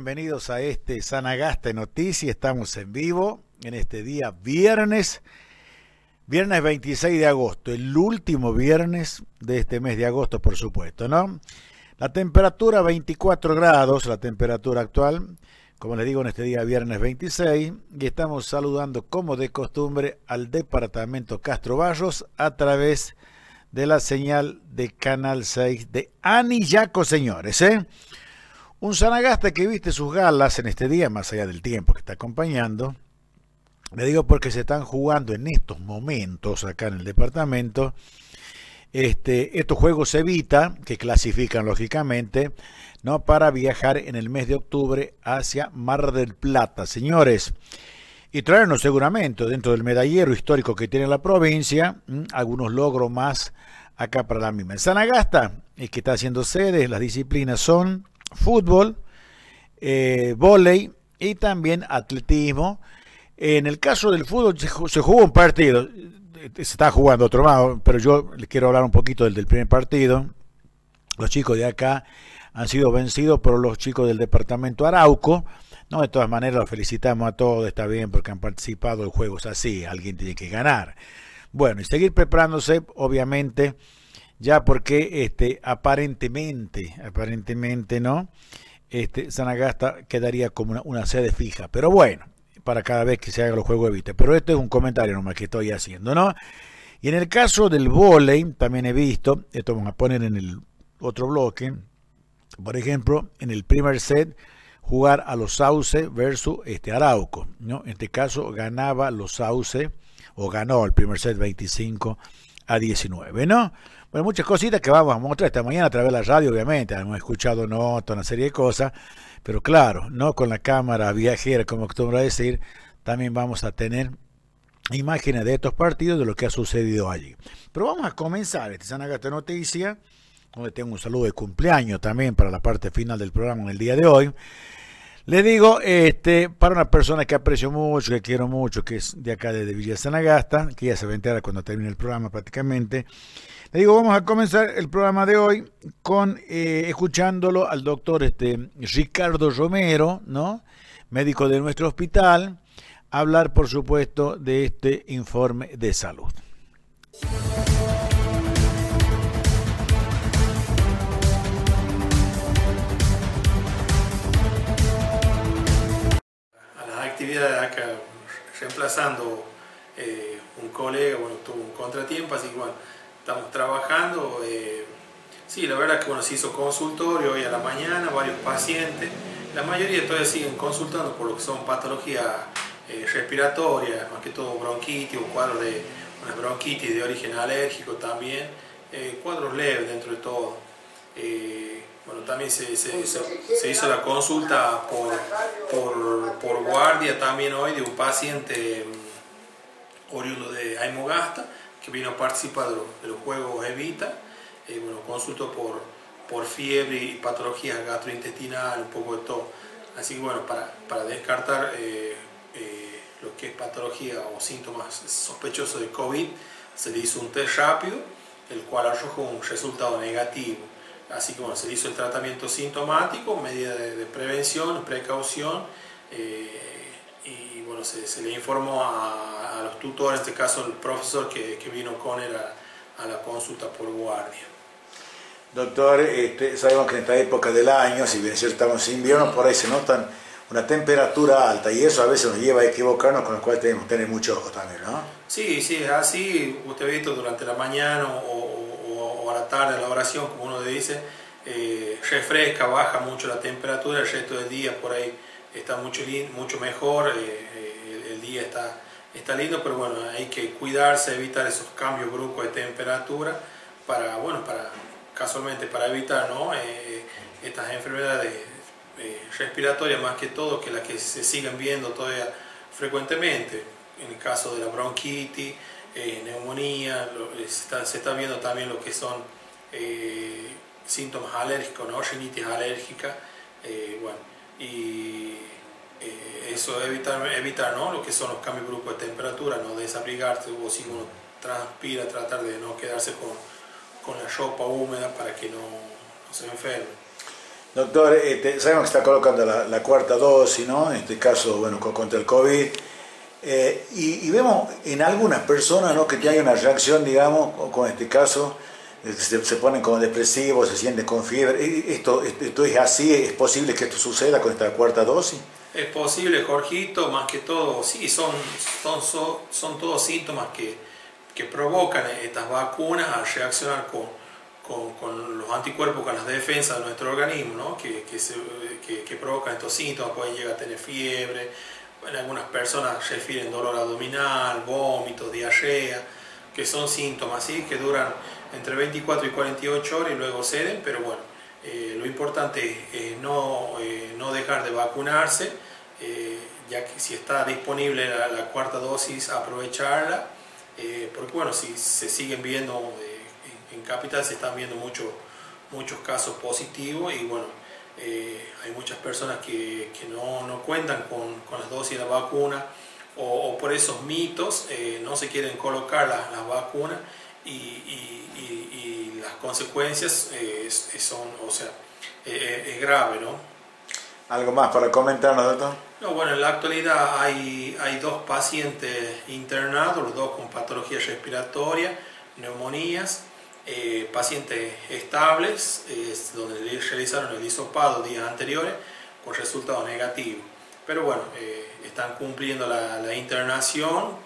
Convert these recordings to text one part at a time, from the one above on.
Bienvenidos a este Sanagaste Noticias. Estamos en vivo en este día viernes, viernes 26 de agosto, el último viernes de este mes de agosto, por supuesto, ¿no? La temperatura 24 grados, la temperatura actual, como les digo, en este día viernes 26, y estamos saludando como de costumbre al departamento Castro Barros a través de la señal de Canal 6 de Anillaco, señores. ¿eh? Un Sanagasta que viste sus galas en este día, más allá del tiempo que está acompañando. Le digo porque se están jugando en estos momentos acá en el departamento. Este, estos juegos Evita, que clasifican lógicamente, ¿no? para viajar en el mes de octubre hacia Mar del Plata. Señores, y traernos seguramente dentro del medallero histórico que tiene la provincia algunos logros más acá para la misma. En Sanagasta, el que está haciendo sede, las disciplinas son fútbol, eh, volei y también atletismo. En el caso del fútbol se jugó un partido, se está jugando otro más, pero yo les quiero hablar un poquito del, primer partido. Los chicos de acá han sido vencidos por los chicos del departamento Arauco no, de todas maneras los felicitamos a todos, está bien porque han participado, el juego es así, alguien tiene que ganar. Bueno, y seguir preparándose, obviamente, ya porque este, aparentemente, aparentemente, ¿no? Este, Sanagasta quedaría como una, sede fija. Pero bueno, para cada vez que se haga los juegos evite. Pero esto es un comentario nomás que estoy haciendo, ¿no? Y en el caso del volei, también he visto, esto vamos a poner en el otro bloque, por ejemplo, en el primer set, jugar a los Sauce versus este Arauco. ¿no? En este caso ganaba los Sauce o ganó el primer set 25 a 19. ¿no? Bueno, muchas cositas que vamos a mostrar esta mañana a través de la radio, obviamente. Hemos escuchado notas, una serie de cosas. Pero claro, no con la cámara viajera, como acostumbro a decir, también vamos a tener imágenes de estos partidos, de lo que ha sucedido allí. Pero vamos a comenzar esta Sanagata Noticia, donde tengo un saludo de cumpleaños también para la parte final del programa en el día de hoy. Le digo, este, para una persona que aprecio mucho, que quiero mucho, que es de acá de Villa Sanagasta, que ya se va a enterar cuando termine el programa prácticamente. Digo, vamos a comenzar el programa de hoy con eh, escuchándolo al doctor este, Ricardo Romero, ¿no? médico de nuestro hospital, hablar, por supuesto, de este informe de salud. actividad acá, reemplazando eh, un colega, bueno, tuvo un contratiempo, así que estamos trabajando. Eh, sí, la verdad que bueno, se hizo consultorio hoy a la mañana, varios pacientes. La mayoría todavía siguen consultando por lo que son patologías eh, respiratorias, más que todo bronquitis o cuadros de una bronquitis de origen alérgico también, cuadros leves dentro de todo. Bueno, también se, hizo la consulta por, por, guardia también hoy de un paciente mm, oriundo de Aymogasta que vino a participar de los, Juegos Evita. Eh, bueno, consultó por, por fiebre y patologías gastrointestinales, un poco de todo. Así que bueno, para, para descartar eh, eh, lo que es patología o síntomas sospechosos de COVID, se le hizo un test rápido, el cual arrojó un resultado negativo. Así que bueno, se hizo el tratamiento sintomático, medida de, prevención, precaución, eh, y bueno, se, le informó a, los tutores, en este caso el profesor que, vino con él a, la consulta por guardia. Doctor, este, sabemos que en esta época del año, si bien estamos en invierno, por ahí se notan una temperatura alta y eso a veces nos lleva a equivocarnos, con lo cual tenemos que tener mucho ojo también, ¿no? Sí, sí, es así. Usted ha visto durante la mañana o, a la tarde la oración, como uno dice, eh, refresca, baja mucho la temperatura, el resto del día por ahí está mucho, mucho mejor, eh, eh, el, día está, está lindo, pero bueno, hay que cuidarse, evitar esos cambios bruscos de temperatura para, bueno, para casualmente para evitar ¿no? estas enfermedades respiratorias más que todo, que las que se siguen viendo todavía frecuentemente, en el caso de la bronquitis, eh, neumonía, eh, se, está, viendo también lo que son eh, síntomas alérgicos, ¿no? rinitis alérgica, bueno, y eso evitar, evitar ¿no? lo que son los cambios bruscos de temperatura, no desabrigarse o si uno transpira, tratar de no quedarse con, con la ropa húmeda para que no, se enferme. Doctor, este, sabemos que está colocando la, cuarta dosis, ¿no? En este caso, bueno, contra el COVID. Eh, y, vemos en algunas personas, ¿no? Que hay una reacción, digamos, con este caso, eh, se, se, ponen como depresivos, se sienten con fiebre. ¿Esto, ¿Esto es así? ¿Es posible que esto suceda con esta cuarta dosis? Es posible, Jorgito, más que todo, sí, son, son, son, todos síntomas que, que provocan estas vacunas a reaccionar con con, los anticuerpos, con las defensas de nuestro organismo, ¿no? que, que, se, que, provocan estos síntomas, pueden llegar a tener fiebre, en algunas personas refieren dolor abdominal, vómitos, diarrea, que son síntomas ¿sí? que duran entre 24 y 48 horas y luego ceden, pero bueno, eh, lo importante es no, eh, no dejar de vacunarse, eh, ya que si está disponible la, cuarta dosis, aprovecharla, porque bueno, si se siguen viendo en Capital se están viendo mucho, muchos casos positivos y bueno, hay muchas personas que, que no, no, cuentan con, con, las dosis de la vacuna o, por esos mitos no se quieren colocar las, las vacunas y, y, y, las consecuencias eh, son, o sea, es grave, ¿no? ¿Algo más para comentarnos, doctor? No, bueno, en la actualidad hay, hay dos pacientes internados, los dos con patología respiratoria, neumonías, eh, pacientes estables, donde realizaron el hisopado días anteriores con resultados negativos. Pero bueno, eh, están cumpliendo la, internación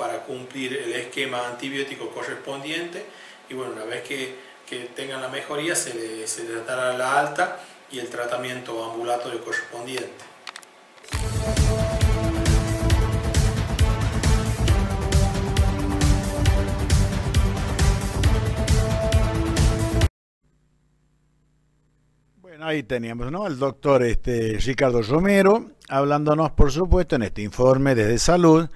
para cumplir el esquema antibiótico correspondiente y bueno, una vez que, que tengan la mejoría se les se dará la alta y el tratamiento ambulatorio correspondiente. ahí teníamos, ¿no? El doctor este, Ricardo Romero, hablándonos, por supuesto, en este informe desde salud,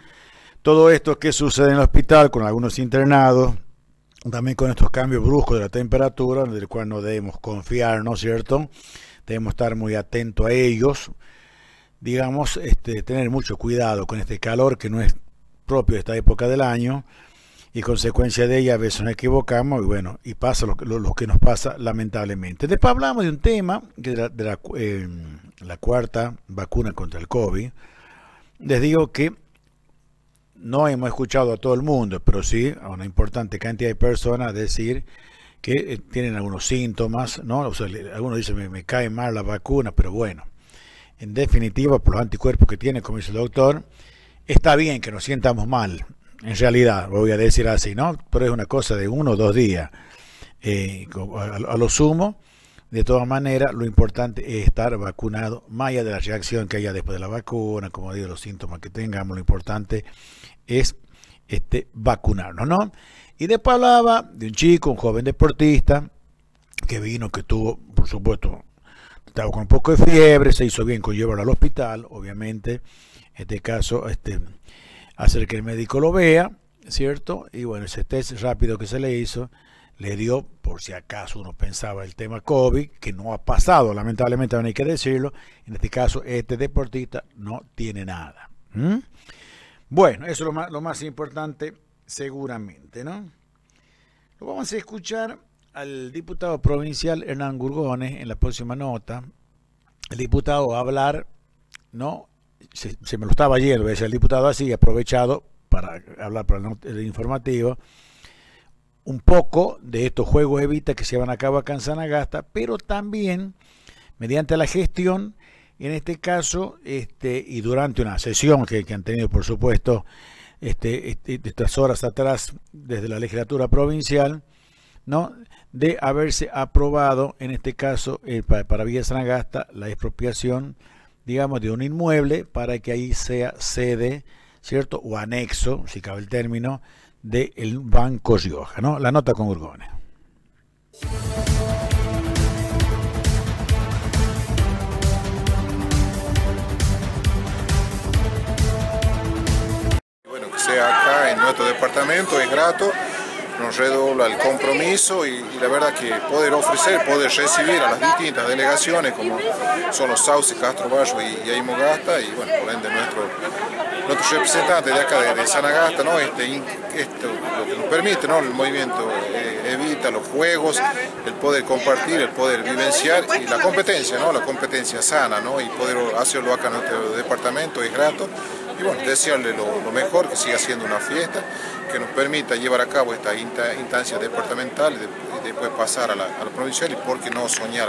todo esto que sucede en el hospital con algunos internados, también con estos cambios bruscos de la temperatura, del cual no debemos confiar, ¿no es cierto? Debemos estar muy atentos a ellos, digamos, este, tener mucho cuidado con este calor que no es propio de esta época del año y consecuencia de ella a veces nos equivocamos y bueno, y pasa lo, que nos pasa lamentablemente. Después hablamos de un tema, de, la, eh, la, cuarta vacuna contra el COVID. Les digo que no hemos escuchado a todo el mundo, pero sí a una importante cantidad de personas decir que eh, tienen algunos síntomas, ¿no? Algunos dicen me, me cae mal la vacuna, pero bueno, en definitiva, por los anticuerpos que tiene, como dice el doctor, está bien que nos sientamos mal, en realidad, voy a decir así, ¿no? Pero es una cosa de uno o dos días, eh, a, lo sumo. De todas maneras, lo importante es estar vacunado, más allá de la reacción que haya después de la vacuna, como digo, los síntomas que tengamos, lo importante es este, vacunarnos, ¿no? Y después hablaba de un chico, un joven deportista, que vino, que tuvo, por supuesto, estaba con un poco de fiebre, se hizo bien con llevarlo al hospital, obviamente, en este caso, este, hacer que el médico lo vea, ¿cierto? Y bueno, ese test rápido que se le hizo le dio, por si acaso uno pensaba el tema COVID, que no ha pasado, lamentablemente no hay que decirlo, en este caso este deportista no tiene nada. Bueno, eso es lo más, lo más importante seguramente, ¿no? Lo vamos a escuchar al diputado provincial Hernán Gurgones en la próxima nota. El diputado hablar, ¿no? se, me lo estaba yendo, el diputado así, aprovechado para hablar para el, informativo, un poco de estos juegos Evita que se van a cabo acá en pero también mediante la gestión, en este caso, este, y durante una sesión que, han tenido, por supuesto, este, este, estas horas atrás desde la legislatura provincial, ¿no? de haberse aprobado, en este caso, eh, para, para Villa Sanagasta, la expropiación digamos, de un inmueble para que ahí sea sede, ¿cierto? O anexo, si cabe el término, del Banco Rioja, ¿no? La nota con Urgones. Sea acá en nuestro departamento es grato nos redobla el compromiso y, la verdad que poder ofrecer, poder recibir a las distintas delegaciones como son los Sauce, Castro Bayo y, y Aymogasta y bueno, por ende nuestro, nuestro representante de acá de, Sanagasta, ¿no? este, esto lo que nos permite ¿no? el movimiento eh, Evita los juegos, el poder compartir, el poder vivenciar y la competencia, ¿no? la competencia sana ¿no? y poder hacerlo acá en nuestro departamento es grato. Y bueno, desearle lo, mejor, que siga siendo una fiesta, que nos permita llevar a cabo esta instancia departamental y, después pasar a la, provincial y por qué no soñar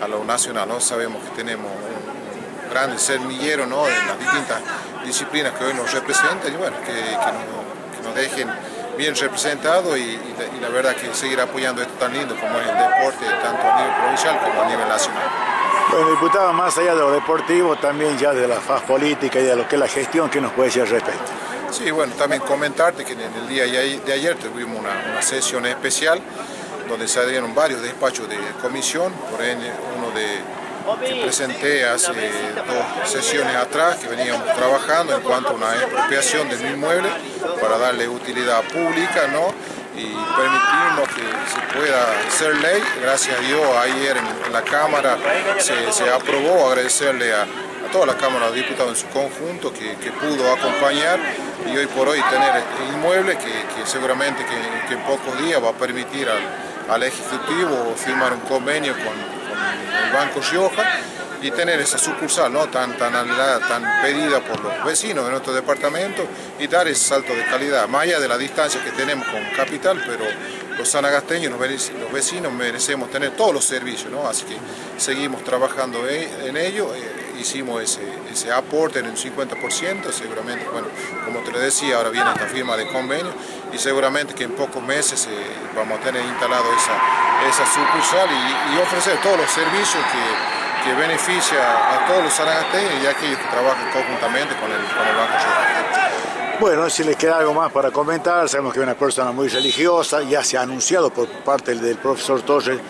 a, lo nacional. ¿no? Sabemos que tenemos un grande semillero ¿no? en las distintas disciplinas que hoy nos representan y bueno, que, que nos dejen bien representado y, la, verdad que seguir apoyando esto tan lindo como es el deporte, tanto a nivel provincial como a nivel nacional. Bueno, diputado, más allá de lo deportivo, también ya de la faz política y de lo que es la gestión, ¿qué nos puede decir al respecto? Sí, bueno, también comentarte que en el día de ayer tuvimos una, sesión especial donde se dieron varios despachos de comisión, por ejemplo, uno de que presenté hace dos sesiones atrás, que veníamos trabajando en cuanto a una expropiación de un inmueble para darle utilidad pública ¿no? y permitirnos que se pueda hacer ley. Gracias a Dios ayer en, la Cámara se, aprobó, agradecerle a, toda la Cámara de Diputados en su conjunto que, pudo acompañar y hoy por hoy tener este inmueble que, seguramente que, en pocos días va a permitir al, al Ejecutivo firmar un convenio con el Banco Rioja y tener esa sucursal ¿no? tan, tan tan pedida por los vecinos de nuestro departamento y dar ese salto de calidad, más allá de la distancia que tenemos con Capital, pero los sanagasteños, los vecinos merecemos tener todos los servicios, ¿no? así que seguimos trabajando en ello, eh, hicimos ese, ese, aporte en un 50%, seguramente, bueno, como te decía, ahora viene esta firma de convenio y seguramente que en pocos meses eh, vamos a tener instalado esa, esa sucursal y, ofrecer todos los servicios que, beneficia a todos los sanagasteños y aquellos que trabajan conjuntamente con el, con el Banco Bueno, si les queda algo más para comentar, sabemos que es una persona muy religiosa, ya se ha anunciado por parte del profesor Torres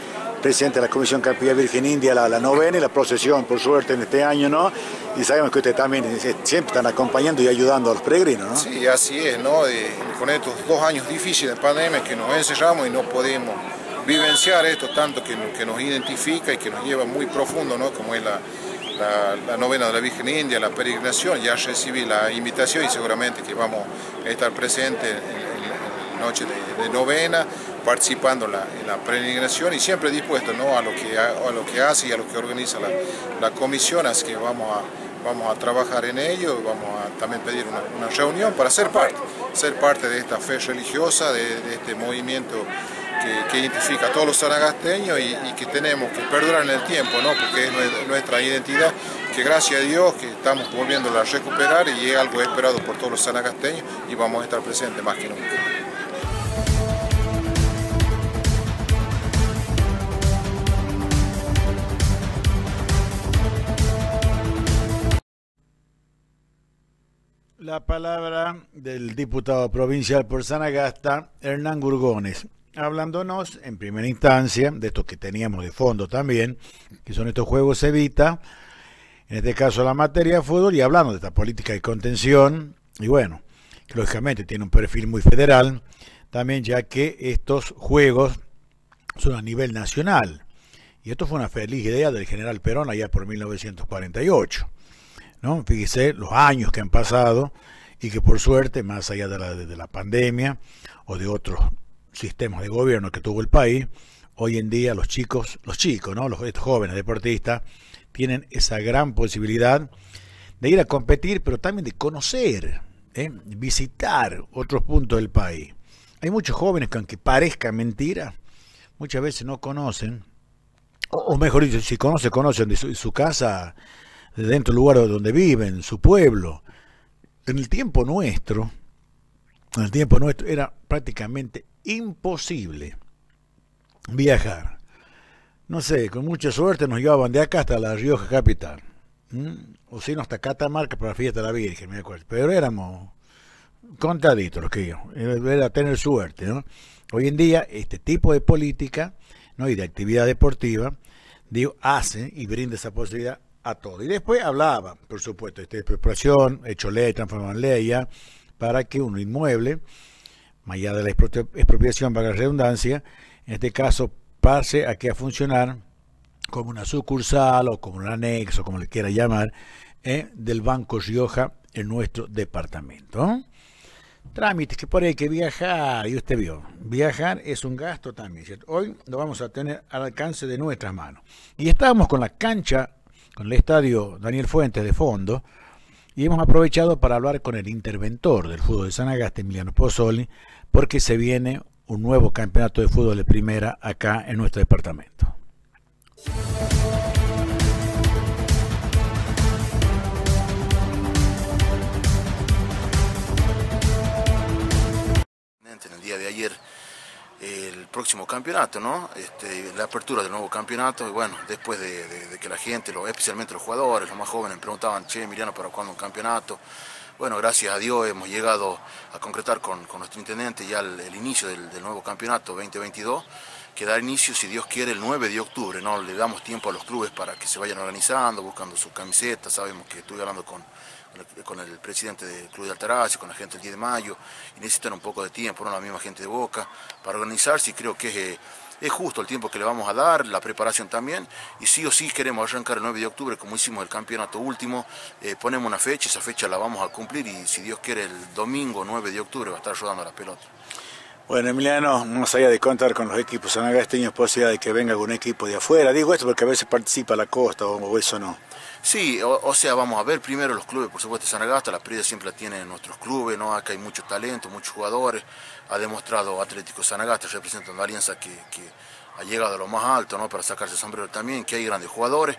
presidente de la Comisión Capilla Virgen India, la, novena y la procesión, por suerte, en este año, ¿no? Y sabemos que ustedes también eh, siempre están acompañando y ayudando a los peregrinos, ¿no? Sí, así es, ¿no? con estos dos años difíciles de pandemia que nos encerramos y no podemos vivenciar esto tanto que, que nos identifica y que nos lleva muy profundo, ¿no? Como es la, la, novena de la Virgen India, la peregrinación, ya recibí la invitación y seguramente que vamos a estar presentes en, la noche de novena, participando en la, peregrinación y siempre dispuesto ¿no? a, lo que, a, lo que hace y a lo que organiza la, comisión, así que vamos a, vamos a trabajar en ello, vamos a también pedir una, reunión para ser parte, ser parte de esta fe religiosa, de, este movimiento que, identifica a todos los sanagasteños y, que tenemos que perdurar en el tiempo, ¿no? porque es nuestra identidad, que gracias a Dios que estamos volviendo a recuperar y es algo esperado por todos los sanagasteños y vamos a estar presentes más que nunca. La palabra del diputado provincial por Sanagasta, Hernán Gurgones, hablándonos en primera instancia de esto que teníamos de fondo también, que son estos juegos Evita, en este caso la materia de fútbol, y hablando de esta política de contención, y bueno, que lógicamente tiene un perfil muy federal, también ya que estos juegos son a nivel nacional. Y esto fue una feliz idea del general Perón allá por 1948. ¿No? Fíjese los años que han pasado y que por suerte, más allá de la, de la pandemia o de otros sistemas de gobierno que tuvo el país, hoy en día los chicos, los chicos, ¿no? los jóvenes deportistas, tienen esa gran posibilidad de ir a competir, pero también de conocer, ¿eh? visitar otros puntos del país. Hay muchos jóvenes que aunque parezca mentira, muchas veces no conocen, o, mejor dicho, si conocen, conocen de su casa dentro del lugar donde viven, su pueblo. En el tiempo nuestro, en el tiempo nuestro era prácticamente imposible viajar. No sé, con mucha suerte nos llevaban de acá hasta la Rioja capital. O si no, hasta Catamarca para la fiesta de la Virgen, me acuerdo. Pero éramos contaditos los que íbamos. Era tener suerte, ¿no? Hoy en día, este tipo de política ¿no? y de actividad deportiva digo, hace y brinda esa posibilidad a todo. Y después hablaba, por supuesto, de expropiación, hecho ley, transformado en ley, para que un inmueble, más allá de la expropiación, para la redundancia, en este caso pase a que a funcionar como una sucursal o como un anexo, como le quiera llamar, ¿eh? del Banco Rioja en nuestro departamento. trámites que por ahí hay que viajar, y usted vio, viajar es un gasto también, ¿cierto? Hoy lo vamos a tener al alcance de nuestras manos. Y estábamos con la cancha, con el estadio Daniel Fuentes de fondo, y hemos aprovechado para hablar con el interventor del fútbol de San Agustín, Emiliano Pozzoli, porque se viene un nuevo campeonato de fútbol de primera acá en nuestro departamento. En el día de ayer el próximo campeonato, ¿no? Este, la apertura del nuevo campeonato y bueno, después de, que la gente, especialmente los jugadores, los más jóvenes, preguntaban, che, Emiliano, ¿para cuándo un campeonato? Bueno, gracias a Dios hemos llegado a concretar con, nuestro intendente ya el, inicio del, nuevo campeonato 2022, que da inicio, si Dios quiere, el 9 de octubre, ¿no? Le damos tiempo a los clubes para que se vayan organizando, buscando sus camisetas, sabemos que estuve hablando con con el presidente del Club de Altarazzi, con la gente del 10 de mayo, y necesitan un poco de tiempo, no la misma gente de Boca, para organizarse y creo que es, eh, justo el tiempo que le vamos a dar, la preparación también, y sí o sí queremos arrancar el 9 de octubre como hicimos el campeonato último, eh, ponemos una fecha, esa fecha la vamos a cumplir y si Dios quiere el domingo 9 de octubre va a estar rodando la pelota. Bueno, Emiliano, más allá de contar con los equipos sanagasteños, posibilidad de que venga algún equipo de afuera. Digo esto porque a veces participa la costa o eso no. Sí, o, sea, vamos a ver primero los clubes, por supuesto, Sanagasta, la prioridad siempre la tienen nuestros clubes, ¿no? Acá hay mucho talento, muchos jugadores, ha demostrado Atlético Sanagasta, representando una alianza que, ha llegado a lo más alto, ¿no? Para sacarse el sombrero también, que hay grandes jugadores,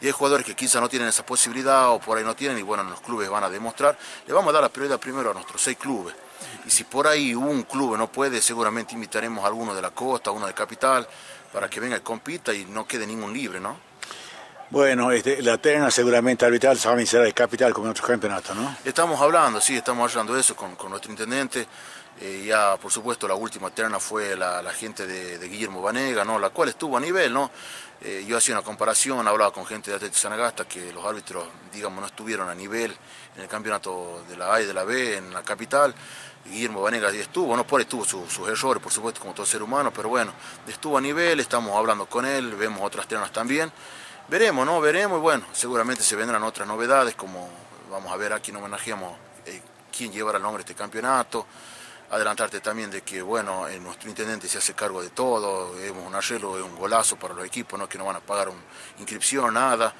y hay jugadores que quizá no tienen esa posibilidad o por ahí no tienen, y bueno, los clubes van a demostrar. Le vamos a dar la prioridad primero a nuestros seis clubes, y si por ahí un club no puede, seguramente invitaremos a alguno de la costa, uno de capital, para que venga y compita y no quede ningún libre, ¿no? Bueno, este, la terna seguramente arbitral también será de capital como en otros campeonatos, ¿no? Estamos hablando, sí, estamos hablando de eso con, nuestro intendente. Eh, ya, por supuesto, la última terna fue la, gente de, Guillermo Vanega, ¿no? La cual estuvo a nivel, ¿no? Eh, yo hacía una comparación, hablaba con gente de Atlético Sanagasta que los árbitros, digamos, no estuvieron a nivel en el campeonato de la A y de la B en la capital. Guillermo Vanegas estuvo, no por ahí tuvo sus errores, por supuesto, como todo ser humano, pero bueno, estuvo a nivel, estamos hablando con él, vemos otras ternas también. Veremos, ¿no? Veremos y bueno, seguramente se vendrán otras novedades como vamos a ver aquí en homenajeamos eh, quién llevará el nombre de este campeonato. Adelantarte también de que, bueno, eh, nuestro intendente se hace cargo de todo, es un arreglo, es un golazo para los equipos, ¿no? Que no van a pagar una inscripción, nada.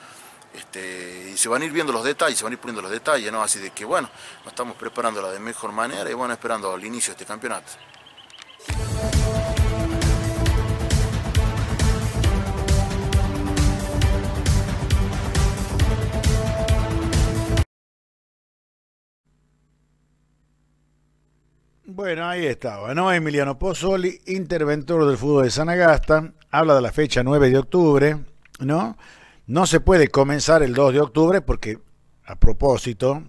Este, se van a ir viendo los detalles, se van a ir poniendo los detalles, ¿no? Así de que, bueno, nos estamos preparando de mejor manera y, bueno, esperando el inicio de este campeonato. Bueno, ahí estaba, ¿no? Emiliano Pozzoli, interventor del fútbol de Sanagasta, habla de la fecha 9 de octubre, ¿no? No se puede comenzar el 2 de octubre porque, a propósito,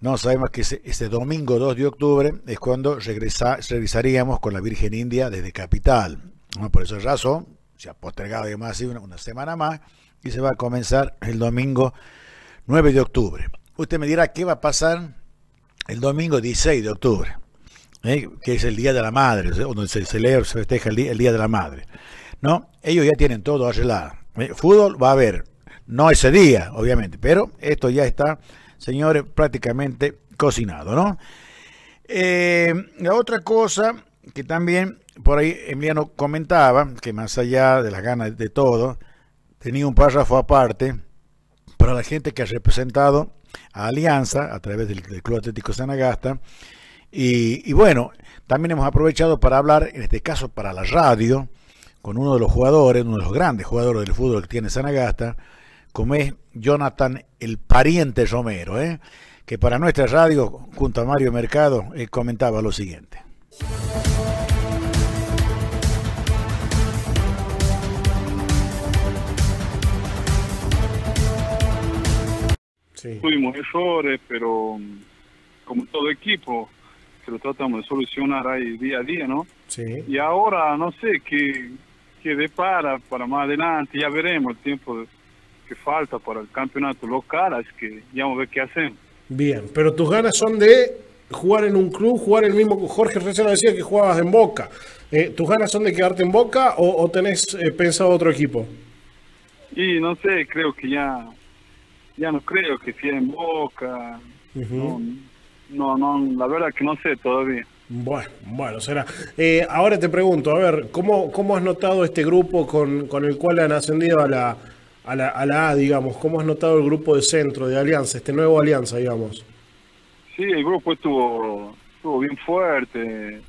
no sabemos que ese, domingo 2 de octubre es cuando regresa, regresaríamos con la Virgen India desde Capital. Por esa razón, se ha postergado además una, una semana más y se va a comenzar el domingo 9 de octubre. Usted me dirá qué va a pasar el domingo 16 de octubre. ¿Eh? que es el Día de la Madre, donde se celebra, se festeja el día, de la Madre. ¿no? Ellos ya tienen todo arreglado. ¿eh? Fútbol va a haber, no ese día, obviamente, pero esto ya está, señores, prácticamente cocinado. ¿no? Eh, la otra cosa que también por ahí Emiliano comentaba, que más allá de las ganas de todo, tenía un párrafo aparte para la gente que ha representado a Alianza a través del, del Club Atlético Sanagasta y, bueno, también hemos aprovechado para hablar, en este caso para la radio, con uno de los jugadores, uno de los grandes jugadores del fútbol que tiene Sanagasta, como es Jonathan, el pariente Romero, ¿eh? que para nuestra radio, junto a Mario Mercado, eh, comentaba lo siguiente. Sí. Tuvimos errores, pero como todo equipo, lo tratamos de solucionar ahí día a día, ¿no? Sí. Y ahora no sé qué, qué depara para más adelante, ya veremos el tiempo que falta para el campeonato local, así que ya vamos a ver qué hacemos. Bien, pero tus ganas son de jugar en un club, jugar el mismo. Jorge recién decía que jugabas en Boca. Eh, ¿Tus ganas son de quedarte en Boca o, tenés eh, pensado otro equipo? Y no sé, creo que ya, ya no creo que sea en Boca. no, no, la verdad que no sé todavía. Bueno, bueno, será. Eh, ahora te pregunto, a ver, ¿cómo, ¿cómo has notado este grupo con, con el cual han ascendido a la, a la, a la A, digamos? ¿Cómo has notado el grupo de centro, de Alianza, este nuevo Alianza, digamos? Sí, el grupo estuvo, estuvo bien fuerte,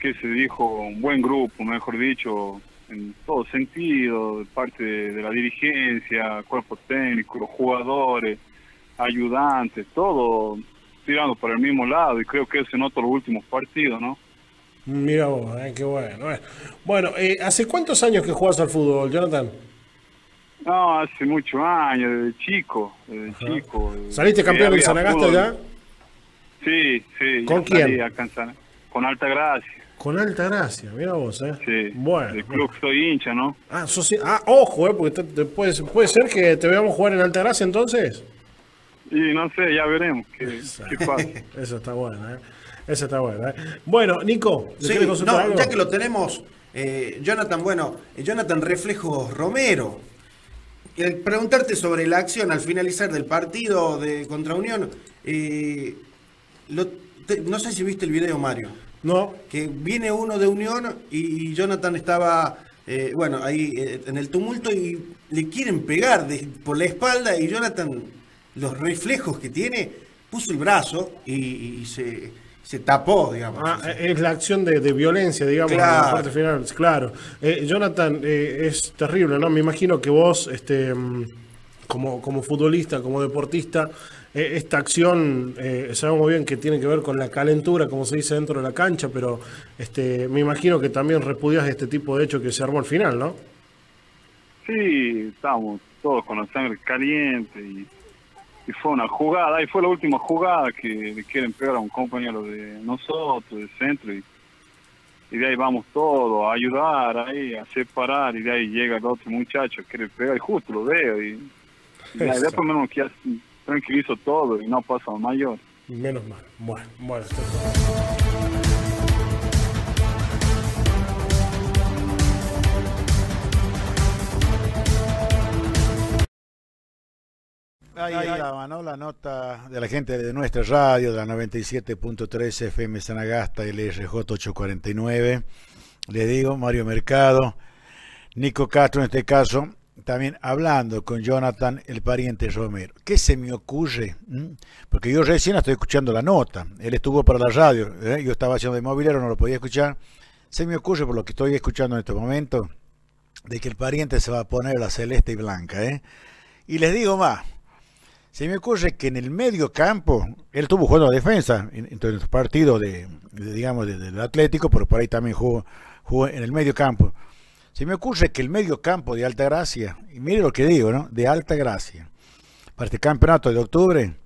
que se dijo, un buen grupo, mejor dicho, en todo sentido, de parte de, la dirigencia, cuerpo técnico, los jugadores, ayudantes, todo tirando para el mismo lado y creo que eso se nota los últimos partidos, ¿no? Mira vos, eh, qué bueno. Eh. Bueno, eh, ¿hace cuántos años que juegas al fútbol, Jonathan? No, hace muchos años, desde chico, desde chico. ¿Saliste campeón en Sanagasta ya? Sí, sí. ¿Con quién? Con Alta Gracia. Con Alta Gracia, mira vos, ¿eh? Sí. Bueno. El club soy hincha, ¿no? Ah, ah ojo, ¿eh? Porque puede, puede ser que te veamos jugar en Alta Gracia entonces. Y no sé, ya veremos qué, pasa. Eso está bueno, ¿eh? Eso está bueno, ¿eh? Bueno, Nico, sí, no, ya que lo tenemos, eh, Jonathan, bueno, Jonathan Reflejo Romero. El preguntarte sobre la acción al finalizar del partido de contra Unión, eh, no sé si viste el video, Mario. No. Que viene uno de Unión y Jonathan estaba, eh, bueno, ahí en el tumulto y le quieren pegar por la espalda y Jonathan los reflejos que tiene, puso el brazo y, se, se, tapó, digamos. Ah, es la acción de, violencia, digamos, en la parte final. Claro. Eh, Jonathan, eh, es terrible, ¿no? Me imagino que vos, este, mm, como, como futbolista, como deportista, eh, esta acción, sabemos muy bien que tiene que ver con la calentura, como se dice dentro de la cancha, pero este, me imagino que también repudias este tipo de hecho que se armó al final, ¿no? Sí, estamos todos con la sangre caliente y y fue una jugada, y fue la última jugada que le quieren pegar a un compañero de nosotros, de centro, y, de ahí vamos todos a ayudar, ahí a separar, y de ahí llega el otro muchacho que quiere pegar, y justo lo veo, y, después menos que tranquilizo todo y no pasa mayor. Menos mal, bueno, bueno. Ahí, estaba, ¿no? La nota de la gente de nuestra radio, de la 97.3 FM Sanagasta, LRJ 849. Le digo, Mario Mercado, Nico Castro en este caso, también hablando con Jonathan, el pariente Romero. ¿Qué se me ocurre? ¿Mm? Porque yo recién estoy escuchando la nota. Él estuvo para la radio. ¿eh? Yo estaba haciendo de movilero, no lo podía escuchar. Se me ocurre, por lo que estoy escuchando en este momento, de que el pariente se va a poner la celeste y blanca. ¿eh? Y les digo más se me ocurre que en el medio campo, él estuvo jugando a defensa en, en el partido de, digamos, del Atlético, pero por ahí también jugó, en el medio campo. Se me ocurre que el medio campo de Alta Gracia, y mire lo que digo, ¿no? De Alta Gracia, para este campeonato de octubre,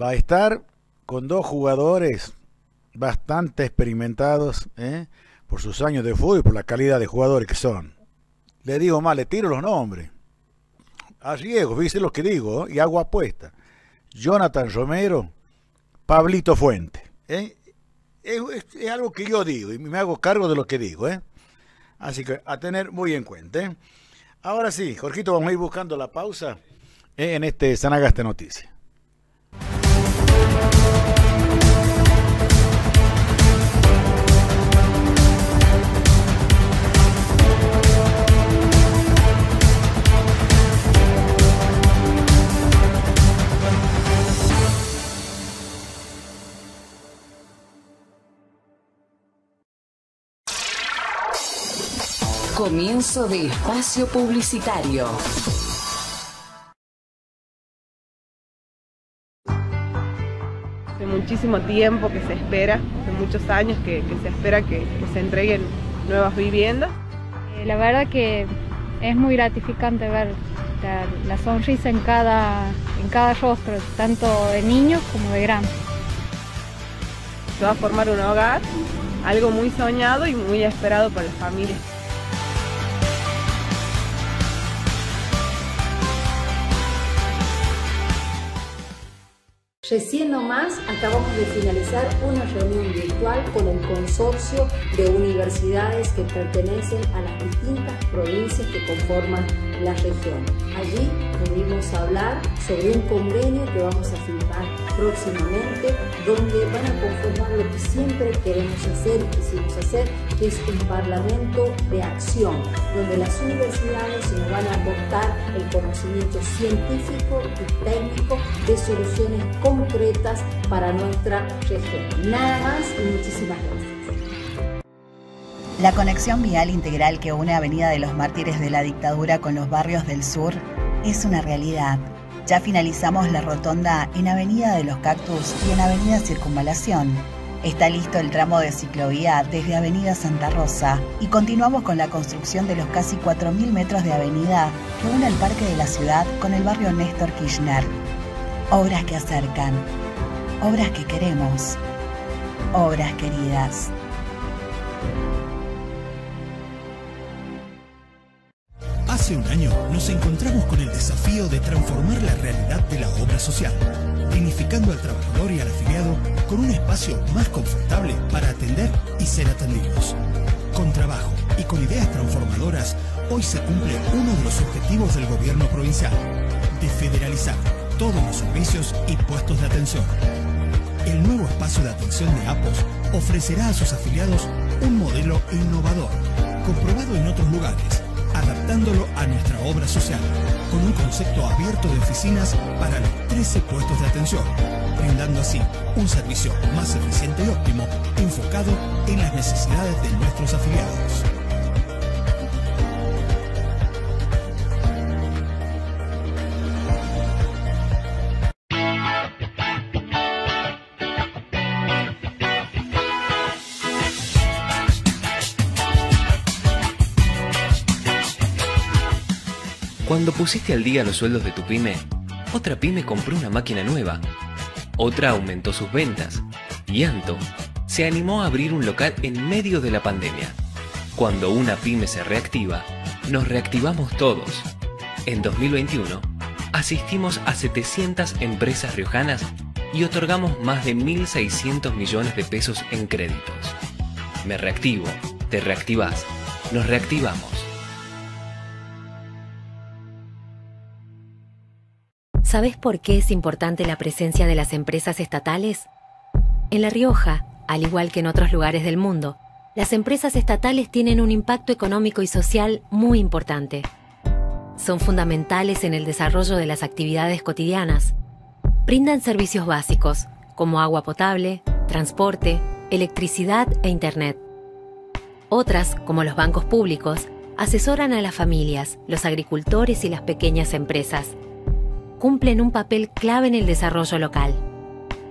va a estar con dos jugadores bastante experimentados, ¿eh? por sus años de fútbol y por la calidad de jugadores que son. Le digo más, le tiro los nombres a riesgo, fíjense lo que digo, y hago apuesta. Jonathan Romero, Pablito Fuente. ¿eh? Es, algo que yo digo y me hago cargo de lo que digo. ¿eh? Así que a tener muy en cuenta. ¿eh? Ahora sí, Jorgito, vamos a ir buscando la pausa en este Sanagaste Noticias. Comienzo de espacio publicitario. Hace muchísimo tiempo que se espera, hace muchos años que, se espera que, se entreguen nuevas viviendas. Eh, la verdad que es muy gratificante ver la, sonrisa en cada, en cada rostro, tanto de niños como de grandes. Se va a formar un hogar, algo muy soñado y muy esperado por las familias. Recién nomás acabamos de finalizar una reunión virtual con el consorcio de universidades que pertenecen a las distintas provincias que conforman la región. Allí pudimos hablar sobre un convenio que vamos a firmar próximamente, donde van a conformar lo que siempre queremos hacer y quisimos hacer, que es un parlamento de acción, donde las universidades nos van a aportar el conocimiento científico y técnico de soluciones concretas para nuestra región. Nada más y muchísimas gracias. La conexión vial integral que une Avenida de los Mártires de la Dictadura con los barrios del sur es una realidad. Ya finalizamos la rotonda en Avenida de los Cactus y en Avenida Circunvalación. Está listo el tramo de ciclovía desde Avenida Santa Rosa y continuamos con la construcción de los casi 4.000 metros de avenida que une el Parque de la Ciudad con el barrio Néstor Kirchner. Obras que acercan, obras que queremos, obras queridas. Hace un año nos encontramos con el desafío de transformar la realidad de la obra social, dignificando al trabajador y al afiliado con un espacio más confortable para atender y ser atendidos. Con trabajo y con ideas transformadoras, hoy se cumple uno de los objetivos del gobierno provincial, de federalizar todos los servicios y puestos de atención. El nuevo espacio de atención de APOS ofrecerá a sus afiliados un modelo innovador, comprobado en otros lugares adaptándolo a nuestra obra social, con un concepto abierto de oficinas para los 13 puestos de atención, brindando así un servicio más eficiente y óptimo, enfocado en las necesidades de nuestros afiliados. Cuando pusiste al día los sueldos de tu pyme, otra pyme compró una máquina nueva, otra aumentó sus ventas y Anto se animó a abrir un local en medio de la pandemia. Cuando una pyme se reactiva, nos reactivamos todos. En 2021, asistimos a 700 empresas riojanas y otorgamos más de 1.600 millones de pesos en créditos. Me reactivo, te reactivas, nos reactivamos. ¿Sabes por qué es importante la presencia de las empresas estatales? En La Rioja, al igual que en otros lugares del mundo, las empresas estatales tienen un impacto económico y social muy importante. Son fundamentales en el desarrollo de las actividades cotidianas. Brindan servicios básicos, como agua potable, transporte, electricidad e Internet. Otras, como los bancos públicos, asesoran a las familias, los agricultores y las pequeñas empresas cumplen un papel clave en el desarrollo local.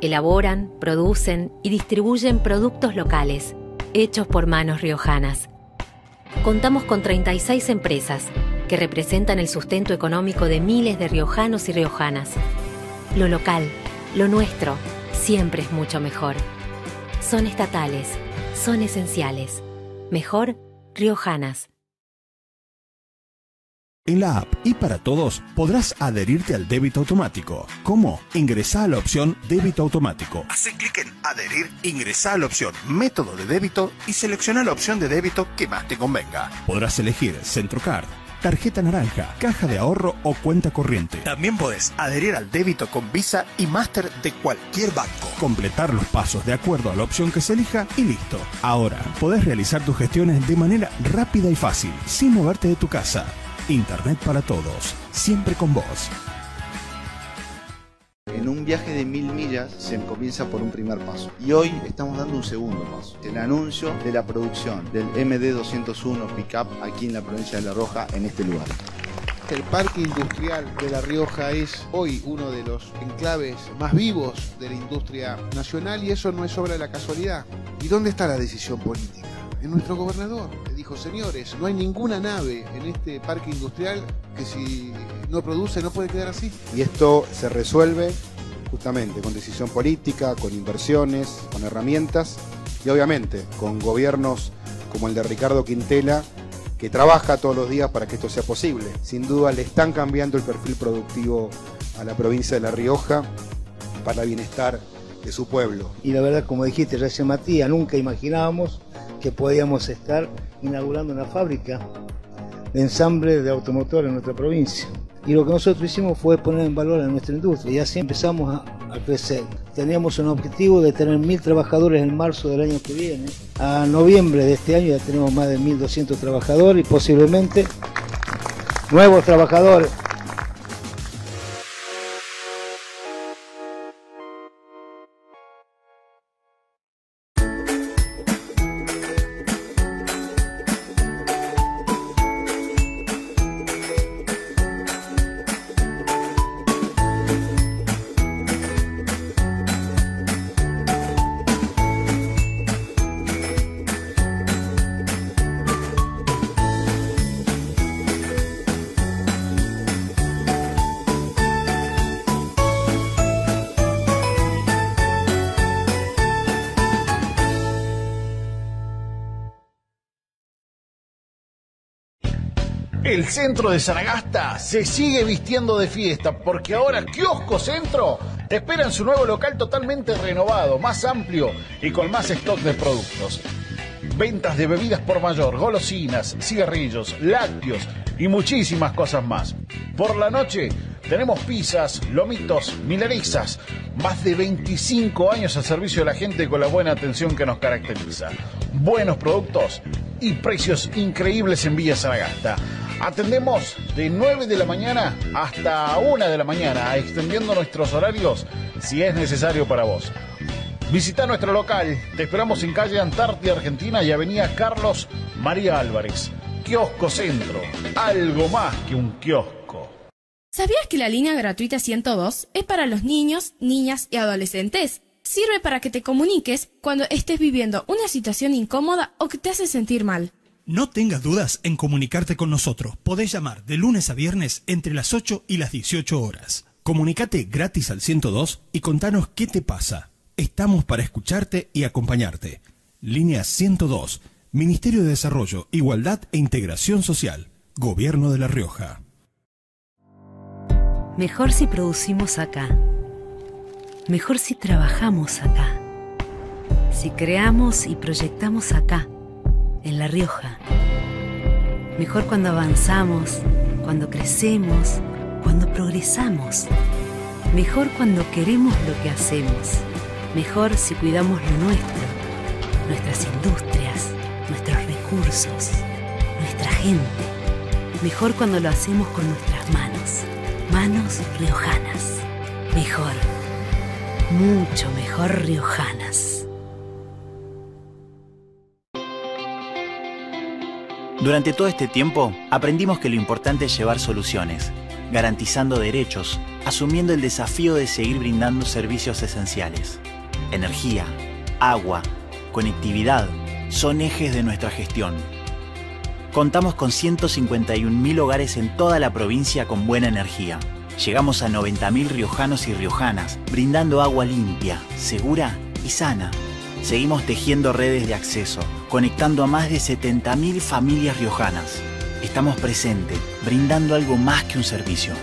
Elaboran, producen y distribuyen productos locales, hechos por manos riojanas. Contamos con 36 empresas que representan el sustento económico de miles de riojanos y riojanas. Lo local, lo nuestro, siempre es mucho mejor. Son estatales, son esenciales. Mejor, riojanas. En la app y para todos podrás adherirte al débito automático. ¿Cómo? Ingresa a la opción débito automático. Hace clic en adherir, ingresa a la opción método de débito y selecciona la opción de débito que más te convenga. Podrás elegir Centrocard, tarjeta naranja, caja de ahorro o cuenta corriente. También podés adherir al débito con Visa y Master de cualquier banco. Completar los pasos de acuerdo a la opción que se elija y listo. Ahora podés realizar tus gestiones de manera rápida y fácil, sin moverte de tu casa. Internet para todos, siempre con vos. En un viaje de mil millas se comienza por un primer paso y hoy estamos dando un segundo paso. El anuncio de la producción del MD201 Pickup aquí en la provincia de La Roja, en este lugar. El Parque Industrial de La Rioja es hoy uno de los enclaves más vivos de la industria nacional y eso no es obra de la casualidad. ¿Y dónde está la decisión política? En nuestro gobernador dijo, señores, no hay ninguna nave en este parque industrial que si no produce no puede quedar así. Y esto se resuelve justamente con decisión política, con inversiones, con herramientas y obviamente con gobiernos como el de Ricardo Quintela, que trabaja todos los días para que esto sea posible. Sin duda le están cambiando el perfil productivo a la provincia de La Rioja para el bienestar de su pueblo. Y la verdad, como dijiste recién Matías, nunca imaginábamos que podíamos estar inaugurando una fábrica de ensamble de automotores en nuestra provincia. Y lo que nosotros hicimos fue poner en valor a nuestra industria y así empezamos a, al PC. Teníamos un objetivo de tener mil trabajadores en marzo del año que viene. A noviembre de este año ya tenemos más de 1.200 trabajadores y posiblemente nuevos trabajadores. El centro de Zanagasta se sigue vistiendo de fiesta porque ahora Kiosco Centro te espera en su nuevo local totalmente renovado, más amplio y con más stock de productos. Ventas de bebidas por mayor, golosinas, cigarrillos, lácteos y muchísimas cosas más. Por la noche tenemos pizzas, lomitos, milanesas, más de 25 años al servicio de la gente con la buena atención que nos caracteriza. Buenos productos y precios increíbles en Villa Zanagasta. Atendemos de 9 de la mañana hasta 1 de la mañana, extendiendo nuestros horarios si es necesario para vos. Visita nuestro local, te esperamos en calle Antártida Argentina y avenida Carlos María Álvarez. Kiosco Centro, algo más que un kiosco. ¿Sabías que la línea gratuita 102 es para los niños, niñas y adolescentes? Sirve para que te comuniques cuando estés viviendo una situación incómoda o que te hace sentir mal. No tengas dudas en comunicarte con nosotros. Podés llamar de lunes a viernes entre las 8 y las 18 horas. Comunicate gratis al 102 y contanos qué te pasa. Estamos para escucharte y acompañarte. Línea 102. Ministerio de Desarrollo, Igualdad e Integración Social. Gobierno de La Rioja. Mejor si producimos acá. Mejor si trabajamos acá. Si creamos y proyectamos acá en La Rioja. Mejor cuando avanzamos, cuando crecemos, cuando progresamos. Mejor cuando queremos lo que hacemos. Mejor si cuidamos lo nuestro, nuestras industrias, nuestros recursos, nuestra gente. Mejor cuando lo hacemos con nuestras manos, manos riojanas. Mejor, mucho mejor riojanas. Durante todo este tiempo aprendimos que lo importante es llevar soluciones, garantizando derechos, asumiendo el desafío de seguir brindando servicios esenciales. Energía, agua, conectividad son ejes de nuestra gestión. Contamos con 151.000 hogares en toda la provincia con buena energía. Llegamos a 90.000 riojanos y riojanas, brindando agua limpia, segura y sana. Seguimos tejiendo redes de acceso, conectando a más de 70.000 familias riojanas. Estamos presentes, brindando algo más que un servicio.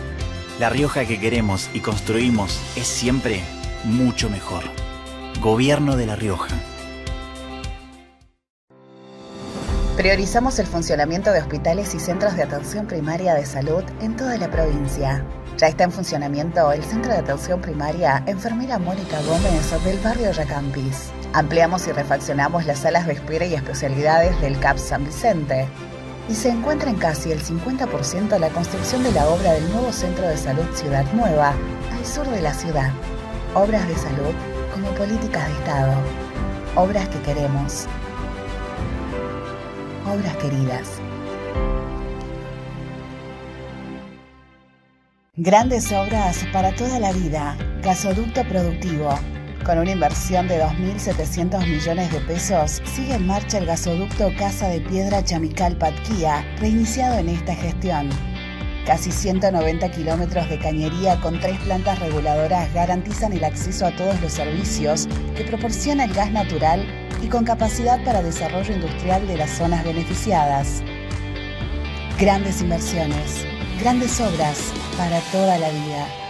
La Rioja que queremos y construimos es siempre mucho mejor. Gobierno de La Rioja. Priorizamos el funcionamiento de hospitales y centros de atención primaria de salud en toda la provincia. Ya está en funcionamiento el Centro de Atención Primaria Enfermera Mónica Gómez del barrio Yacampis. Ampliamos y refaccionamos las salas de espera y especialidades del CAP San Vicente. Y se encuentra en casi el 50% la construcción de la obra del nuevo Centro de Salud Ciudad Nueva, al sur de la ciudad. Obras de salud como políticas de Estado. Obras que queremos. Obras queridas. Grandes obras para toda la vida. Gasoducto productivo. Con una inversión de 2.700 millones de pesos, sigue en marcha el gasoducto Casa de Piedra Chamical Patquía, reiniciado en esta gestión. Casi 190 kilómetros de cañería con tres plantas reguladoras garantizan el acceso a todos los servicios que proporciona el gas natural y con capacidad para desarrollo industrial de las zonas beneficiadas. Grandes inversiones, grandes obras para toda la vida.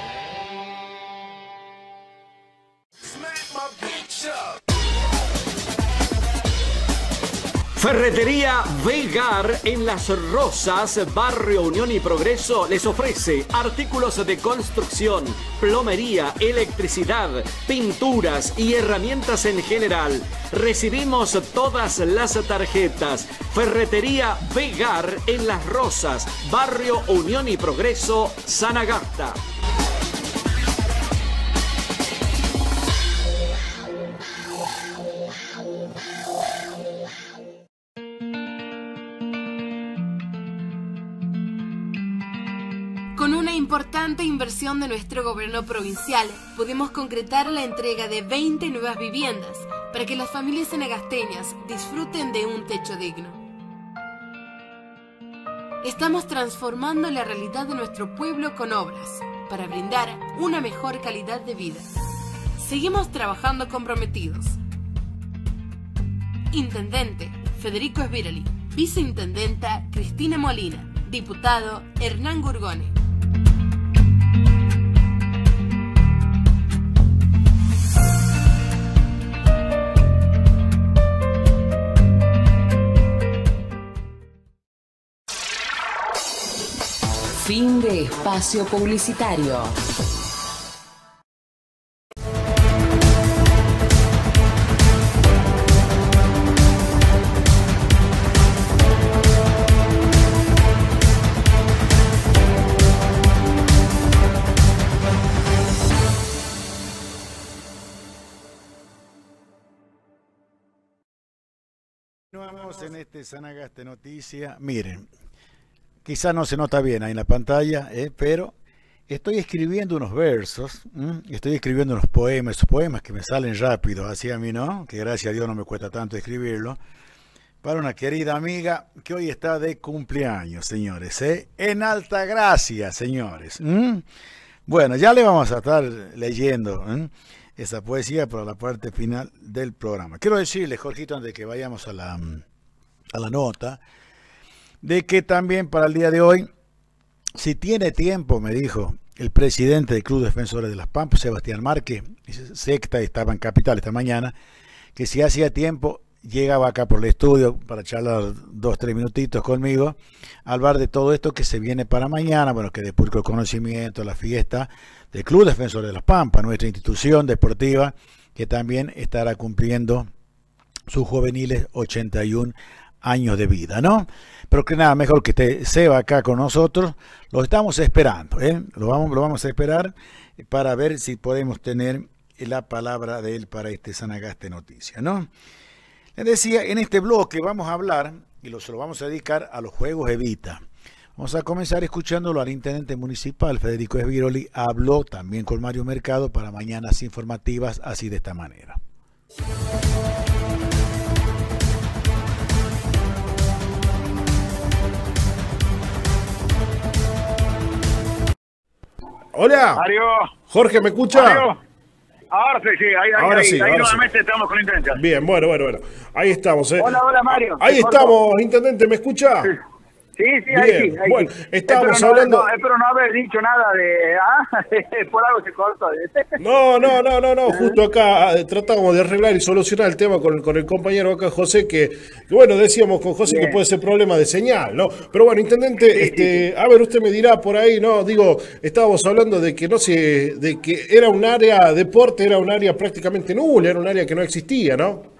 Ferretería Vegar en Las Rosas, Barrio Unión y Progreso, les ofrece artículos de construcción, plomería, electricidad, pinturas y herramientas en general. Recibimos todas las tarjetas. Ferretería Vegar en Las Rosas, Barrio Unión y Progreso, Sanagasta. Importante inversión de nuestro gobierno provincial, pudimos concretar la entrega de 20 nuevas viviendas para que las familias senagasteñas disfruten de un techo digno. Estamos transformando la realidad de nuestro pueblo con obras para brindar una mejor calidad de vida. Seguimos trabajando comprometidos. Intendente Federico Esvirali, Viceintendenta Cristina Molina, Diputado Hernán Gurgone. Fin de espacio publicitario. En este Sanagaste Noticia. Miren, Quizás no se nota bien ahí en la pantalla, ¿eh? pero estoy escribiendo unos versos, estoy escribiendo unos poemas, esos poemas que me salen rápido, así a mí no, que gracias a Dios no me cuesta tanto escribirlo, para una querida amiga que hoy está de cumpleaños, señores, ¿eh? en alta gracia, señores. Bueno, ya le vamos a estar leyendo esa poesía para la parte final del programa. Quiero decirle, Jorgito, antes de que vayamos a la, a la nota, de que también para el día de hoy, si tiene tiempo, me dijo el presidente del Club Defensores de las Pampas, Sebastián Márquez, secta estaba en Capital esta mañana, que si hacía tiempo llegaba acá por el estudio para charlar dos, tres minutitos conmigo, hablar de todo esto que se viene para mañana, bueno, que de puro conocimiento, la fiesta del Club Defensores de las Pampas, nuestra institución deportiva, que también estará cumpliendo sus juveniles 81 años de vida, ¿no? Pero que nada, mejor que esté Seba acá con nosotros. Lo estamos esperando, ¿eh? Lo vamos, lo vamos a esperar para ver si podemos tener la palabra de él para este Sanagaste Noticia, ¿no? Les decía, en este bloque vamos a hablar, y lo, se lo vamos a dedicar a los Juegos Evita. Vamos a comenzar escuchándolo al intendente municipal, Federico Esviroli, habló también con Mario Mercado para mañanas informativas, así de esta manera. Hola. Mario. Jorge, ¿me escucha? Mario. Ahora sí, sí, ahí, ahora ahí, sí, ahí nuevamente estamos con Intendente. Bien, bueno, bueno, bueno. Ahí estamos, ¿eh? Hola, hola, Mario. Ahí estamos, Intendente, ¿me escucha? Sí. Sí, sí, ahí sí. bueno, estábamos espero hablando. No, espero no haber dicho nada de. Ah, por algo se cortó. no, no, no, no, no. Justo acá ah, tratamos de arreglar y solucionar el tema con, con el compañero acá, José, que, que bueno, decíamos con José que puede ser problema de señal, ¿no? Pero bueno, intendente, este, a ver, usted me dirá por ahí, ¿no? Digo, estábamos hablando de que no sé, de que era un área, deporte era un área prácticamente nula, era un área que no existía, ¿no?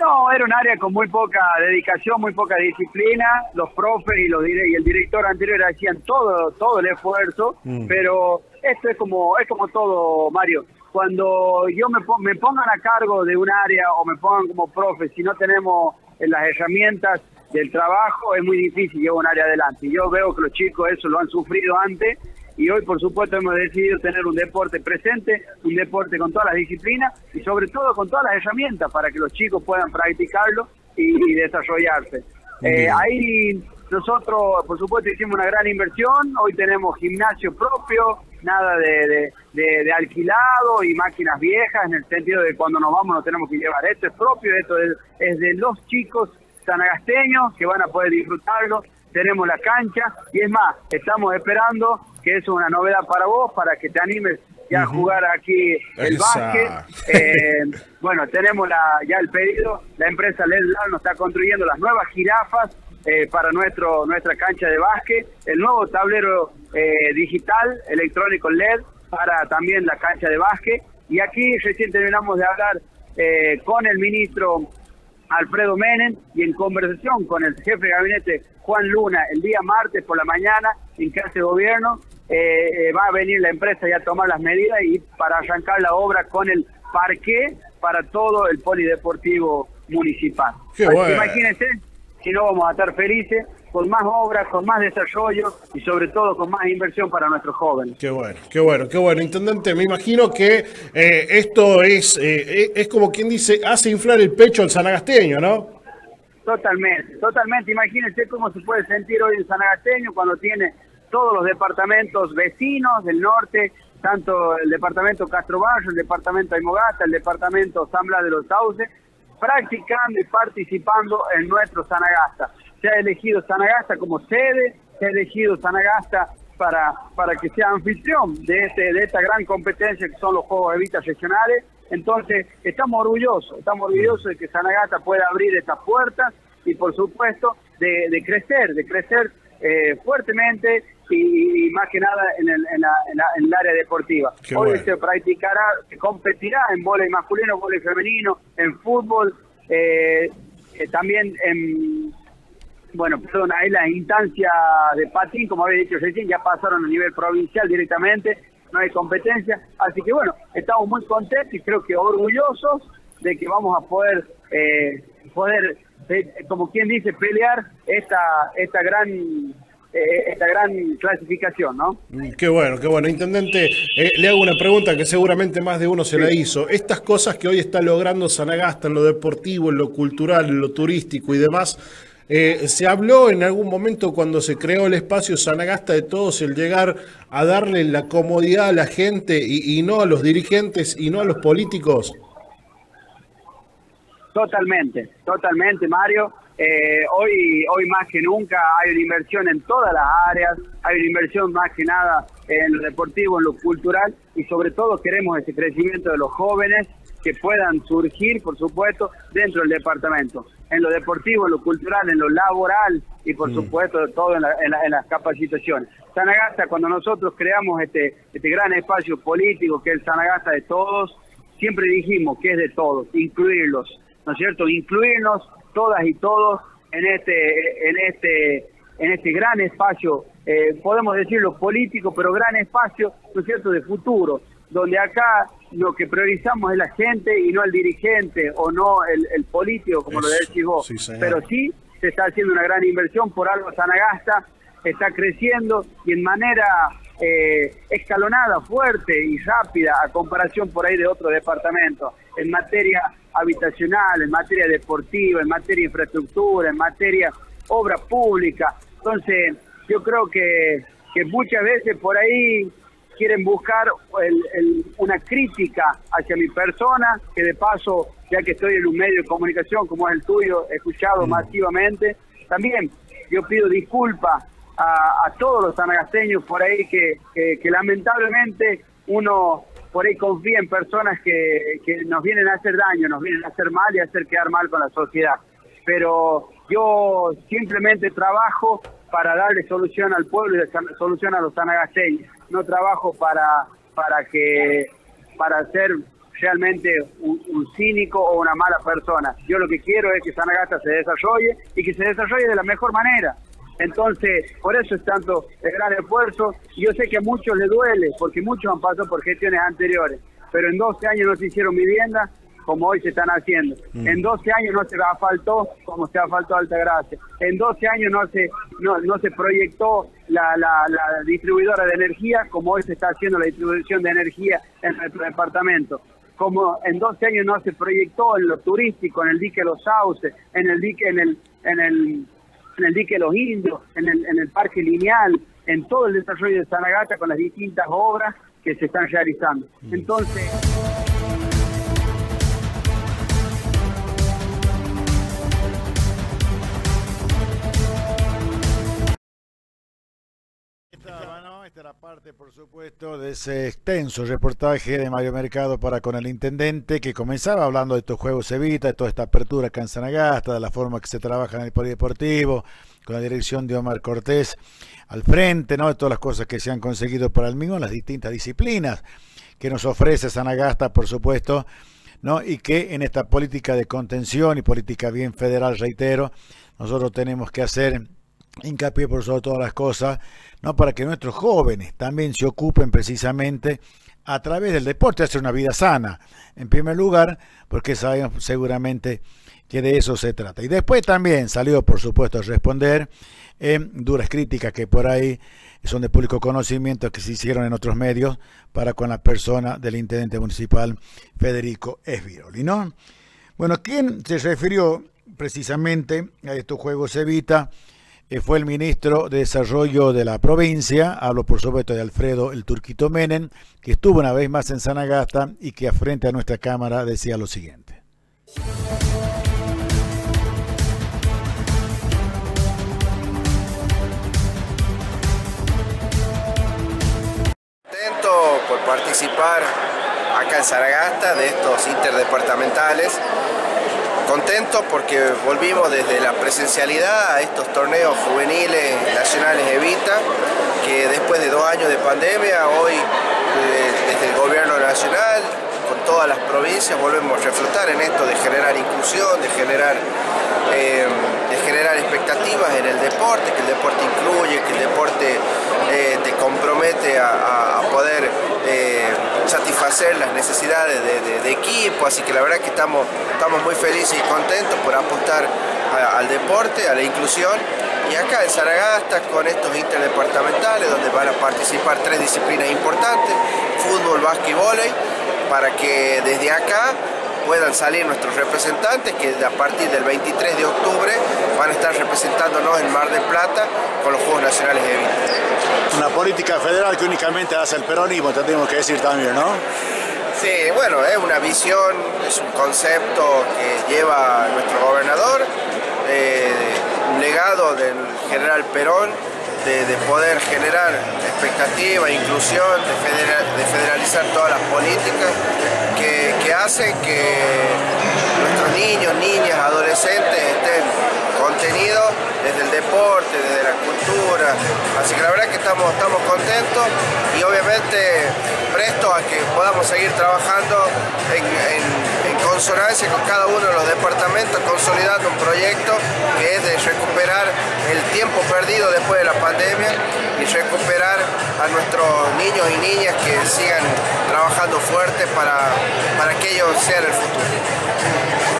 No, era un área con muy poca dedicación, muy poca disciplina. Los profes y, los, y el director anterior hacían todo, todo el esfuerzo, mm. pero esto es como, es como todo, Mario. Cuando yo me, me pongan a cargo de un área o me pongan como profe, si no tenemos las herramientas del trabajo, es muy difícil llevar un área adelante. Yo veo que los chicos eso lo han sufrido antes y hoy por supuesto hemos decidido tener un deporte presente, un deporte con todas las disciplinas y sobre todo con todas las herramientas para que los chicos puedan practicarlo y, desarrollarse. Eh, ahí nosotros por supuesto hicimos una gran inversión, hoy tenemos gimnasio propio, nada de, de, alquilado y máquinas viejas en el sentido de cuando nos vamos no tenemos que llevar, esto es propio, esto es de los chicos sanagasteños que van a poder disfrutarlo. Tenemos la cancha y es más, estamos esperando que es una novedad para vos, para que te animes ya jugar aquí el básquet. Eh, bueno, tenemos la, ya el pedido, la empresa LED nos está construyendo las nuevas jirafas eh, para nuestro nuestra cancha de básquet, el nuevo tablero eh, digital electrónico LED para también la cancha de básquet. Y aquí recién terminamos de hablar con el ministro Alfredo Menem y en conversación con el jefe de gabinete Juan Luna el día martes por la mañana en casa de gobierno, eh, eh, va a venir la empresa ya a tomar las medidas y para arrancar la obra con el parque para todo el polideportivo municipal. Imagínense si no vamos a estar felices con más obras, con más desarrollo y sobre todo con más inversión para nuestros jóvenes. Qué bueno, qué bueno, qué bueno. Intendente, me imagino que eh, esto es, eh, es como quien dice, hace inflar el pecho al sanagasteño, ¿no? Totalmente, totalmente. Imagínense cómo se puede sentir hoy el sanagasteño cuando tiene todos los departamentos vecinos del norte, tanto el departamento Castro Barrio, el departamento Aymogata, el departamento Zambla de los Sauces, practicando y participando en nuestro Sanagasta se ha elegido Sanagasta como sede, se ha elegido Sanagasta para, para que sea anfitrión de, este, de esta gran competencia que son los Juegos de Vista regionales. Entonces, estamos orgullosos, estamos orgullosos de que Sanagasta pueda abrir estas puertas y, por supuesto, de, crecer, de crecer eh, fuertemente y, más que nada en el, en el área deportiva. Hoy se practicará, se competirá en voleibol masculino, voleibol femenino, en fútbol, eh, eh, también en bueno, perdón, ahí las instancias de patín, como había dicho recién, ya pasaron a nivel provincial directamente, no hay competencia, así que bueno, estamos muy contentos y creo que orgullosos de que vamos a poder, eh, poder, eh, como quien dice, pelear esta, esta gran eh, esta gran clasificación, ¿no? Mm, qué bueno, qué bueno. Intendente, le hago una pregunta que seguramente más de uno se la hizo. Estas cosas que hoy está logrando Sanagasta en lo deportivo, en lo cultural, en lo turístico y demás, eh, se habló en algún momento cuando se creó el espacio Sanagasta de todos el llegar a darle la comodidad a la gente y, no a los dirigentes y no a los políticos. Totalmente, totalmente, Mario. Eh, hoy, hoy más que nunca hay una inversión en todas las áreas, hay una inversión más que nada en lo deportivo, en lo cultural y sobre todo queremos ese crecimiento de los jóvenes que puedan surgir, por supuesto, dentro del departamento, en lo deportivo, en lo cultural, en lo laboral y, por mm. supuesto, todo en, las capacitaciones. Sanagasta, cuando nosotros creamos este, este gran espacio político que es el Sanagasta de todos, siempre dijimos que es de todos, incluirlos, ¿no es cierto? Incluirnos todas y todos en este, en este, en este gran espacio, eh, podemos decirlo político, pero gran espacio, ¿no es cierto?, de futuro, donde acá lo que priorizamos es la gente y no el dirigente o no el, político, como lo decís vos. Pero sí se está haciendo una gran inversión, por algo Sanagasta está creciendo y en manera eh, escalonada, fuerte y rápida a comparación por ahí de otros departamentos, en materia habitacional, en materia deportiva, en materia de infraestructura, en materia obra pública. Entonces, yo creo que, que muchas veces por ahí quieren buscar una crítica hacia mi persona, que de paso, ya que estoy en un medio de comunicación como es el tuyo, he escuchado mm. masivamente. También yo pido disculpas a, todos los sanagasteños por ahí que, que, lamentablemente uno por ahí confía en personas que, que nos vienen a hacer daño, nos vienen a hacer mal y a hacer quedar mal con la sociedad. Pero yo simplemente trabajo para darle solución al pueblo y solución a los sanagasteños no trabajo para, para que para ser realmente un, cínico o una mala persona. Yo lo que quiero es que Sanagasta se desarrolle y que se desarrolle de la mejor manera. Entonces, por eso es tanto el gran esfuerzo. Yo sé que a muchos les duele, porque muchos han pasado por gestiones anteriores, pero en 12 años no se hicieron viviendas, como hoy se están haciendo. Mm. En 12 años no se asfaltó como se asfaltó Altagracia. En 12 años no se no, no se proyectó la, la, distribuidora de energía como hoy se está haciendo la distribución de energía en nuestro departamento. Como en 12 años no se proyectó en lo turístico, en el dique Los Sauces, en el dique en el en el en el dique Los Indios, en el, en el parque lineal, en todo el desarrollo de Sanagata con las distintas obras que se están realizando. Mm. Entonces la parte, por supuesto, de ese extenso reportaje de Mario Mercado para con el intendente, que comenzaba hablando de estos juegos Evita, de toda esta apertura acá en Sanagasta, de la forma que se trabaja en el polideportivo, con la dirección de Omar Cortés al frente, ¿no? de todas las cosas que se han conseguido para el mismo, las distintas disciplinas que nos ofrece Sanagasta, por supuesto, ¿no? y que en esta política de contención y política bien federal, reitero, nosotros tenemos que hacer hincapié por sobre todas las cosas, ¿no? para que nuestros jóvenes también se ocupen precisamente a través del deporte, hacer una vida sana, en primer lugar, porque sabemos seguramente que de eso se trata. Y después también salió, por supuesto, a responder en duras críticas que por ahí son de público conocimiento que se hicieron en otros medios para con la persona del intendente municipal Federico Esviroli, ¿no? Bueno, ¿quién se refirió precisamente a estos Juegos Evita? Eh, fue el ministro de Desarrollo de la provincia, hablo por supuesto de Alfredo el Turquito Menem, que estuvo una vez más en Sanagasta y que frente a nuestra cámara decía lo siguiente. Contento por participar acá en de estos interdepartamentales contento porque volvimos desde la presencialidad a estos torneos juveniles nacionales Evita, que después de dos años de pandemia, hoy eh, desde el gobierno nacional, con todas las provincias, volvemos a reflotar en esto de generar inclusión, de generar, eh, de generar expectativas en el deporte, que el deporte incluye, que el deporte eh, te compromete a, poder satisfacer las necesidades de, equipo, así que la verdad que estamos, estamos muy felices y contentos por apuntar al deporte, a la inclusión. Y acá en Zaragasta con estos interdepartamentales donde van a participar tres disciplinas importantes, fútbol, básquet y vóley, para que desde acá puedan salir nuestros representantes que a partir del 23 de octubre van a estar representándonos en Mar del Plata con los Juegos Nacionales de Evita. Una política federal que únicamente hace el peronismo, tenemos que decir también, ¿no? Sí, bueno, es una visión, es un concepto que lleva nuestro gobernador, eh, un legado del general Perón, de, poder generar expectativa, inclusión, de, federalizar todas las políticas que, que hacen que nuestros niños, niñas, adolescentes estén contenidos desde el deporte, desde la cultura. Así que la verdad que estamos, contentos y obviamente presto a que podamos seguir trabajando en, consonancia con cada uno de los departamentos, consolidando un proyecto que es de recuperar el tiempo perdido después de la pandemia y recuperar a nuestros niños y niñas que sigan trabajando fuerte para, para que ellos sean el futuro.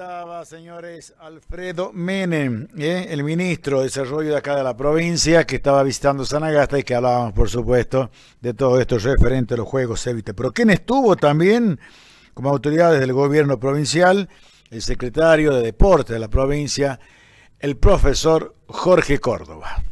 Estaba, señores, Alfredo Menem, ¿eh? el ministro de Desarrollo de acá de la provincia, que estaba visitando Sanagasta y que hablábamos, por supuesto, de todo esto referente a los Juegos Evite. Pero ¿quién estuvo también como autoridades del gobierno provincial? El secretario de Deporte de la provincia, el profesor Jorge Córdoba.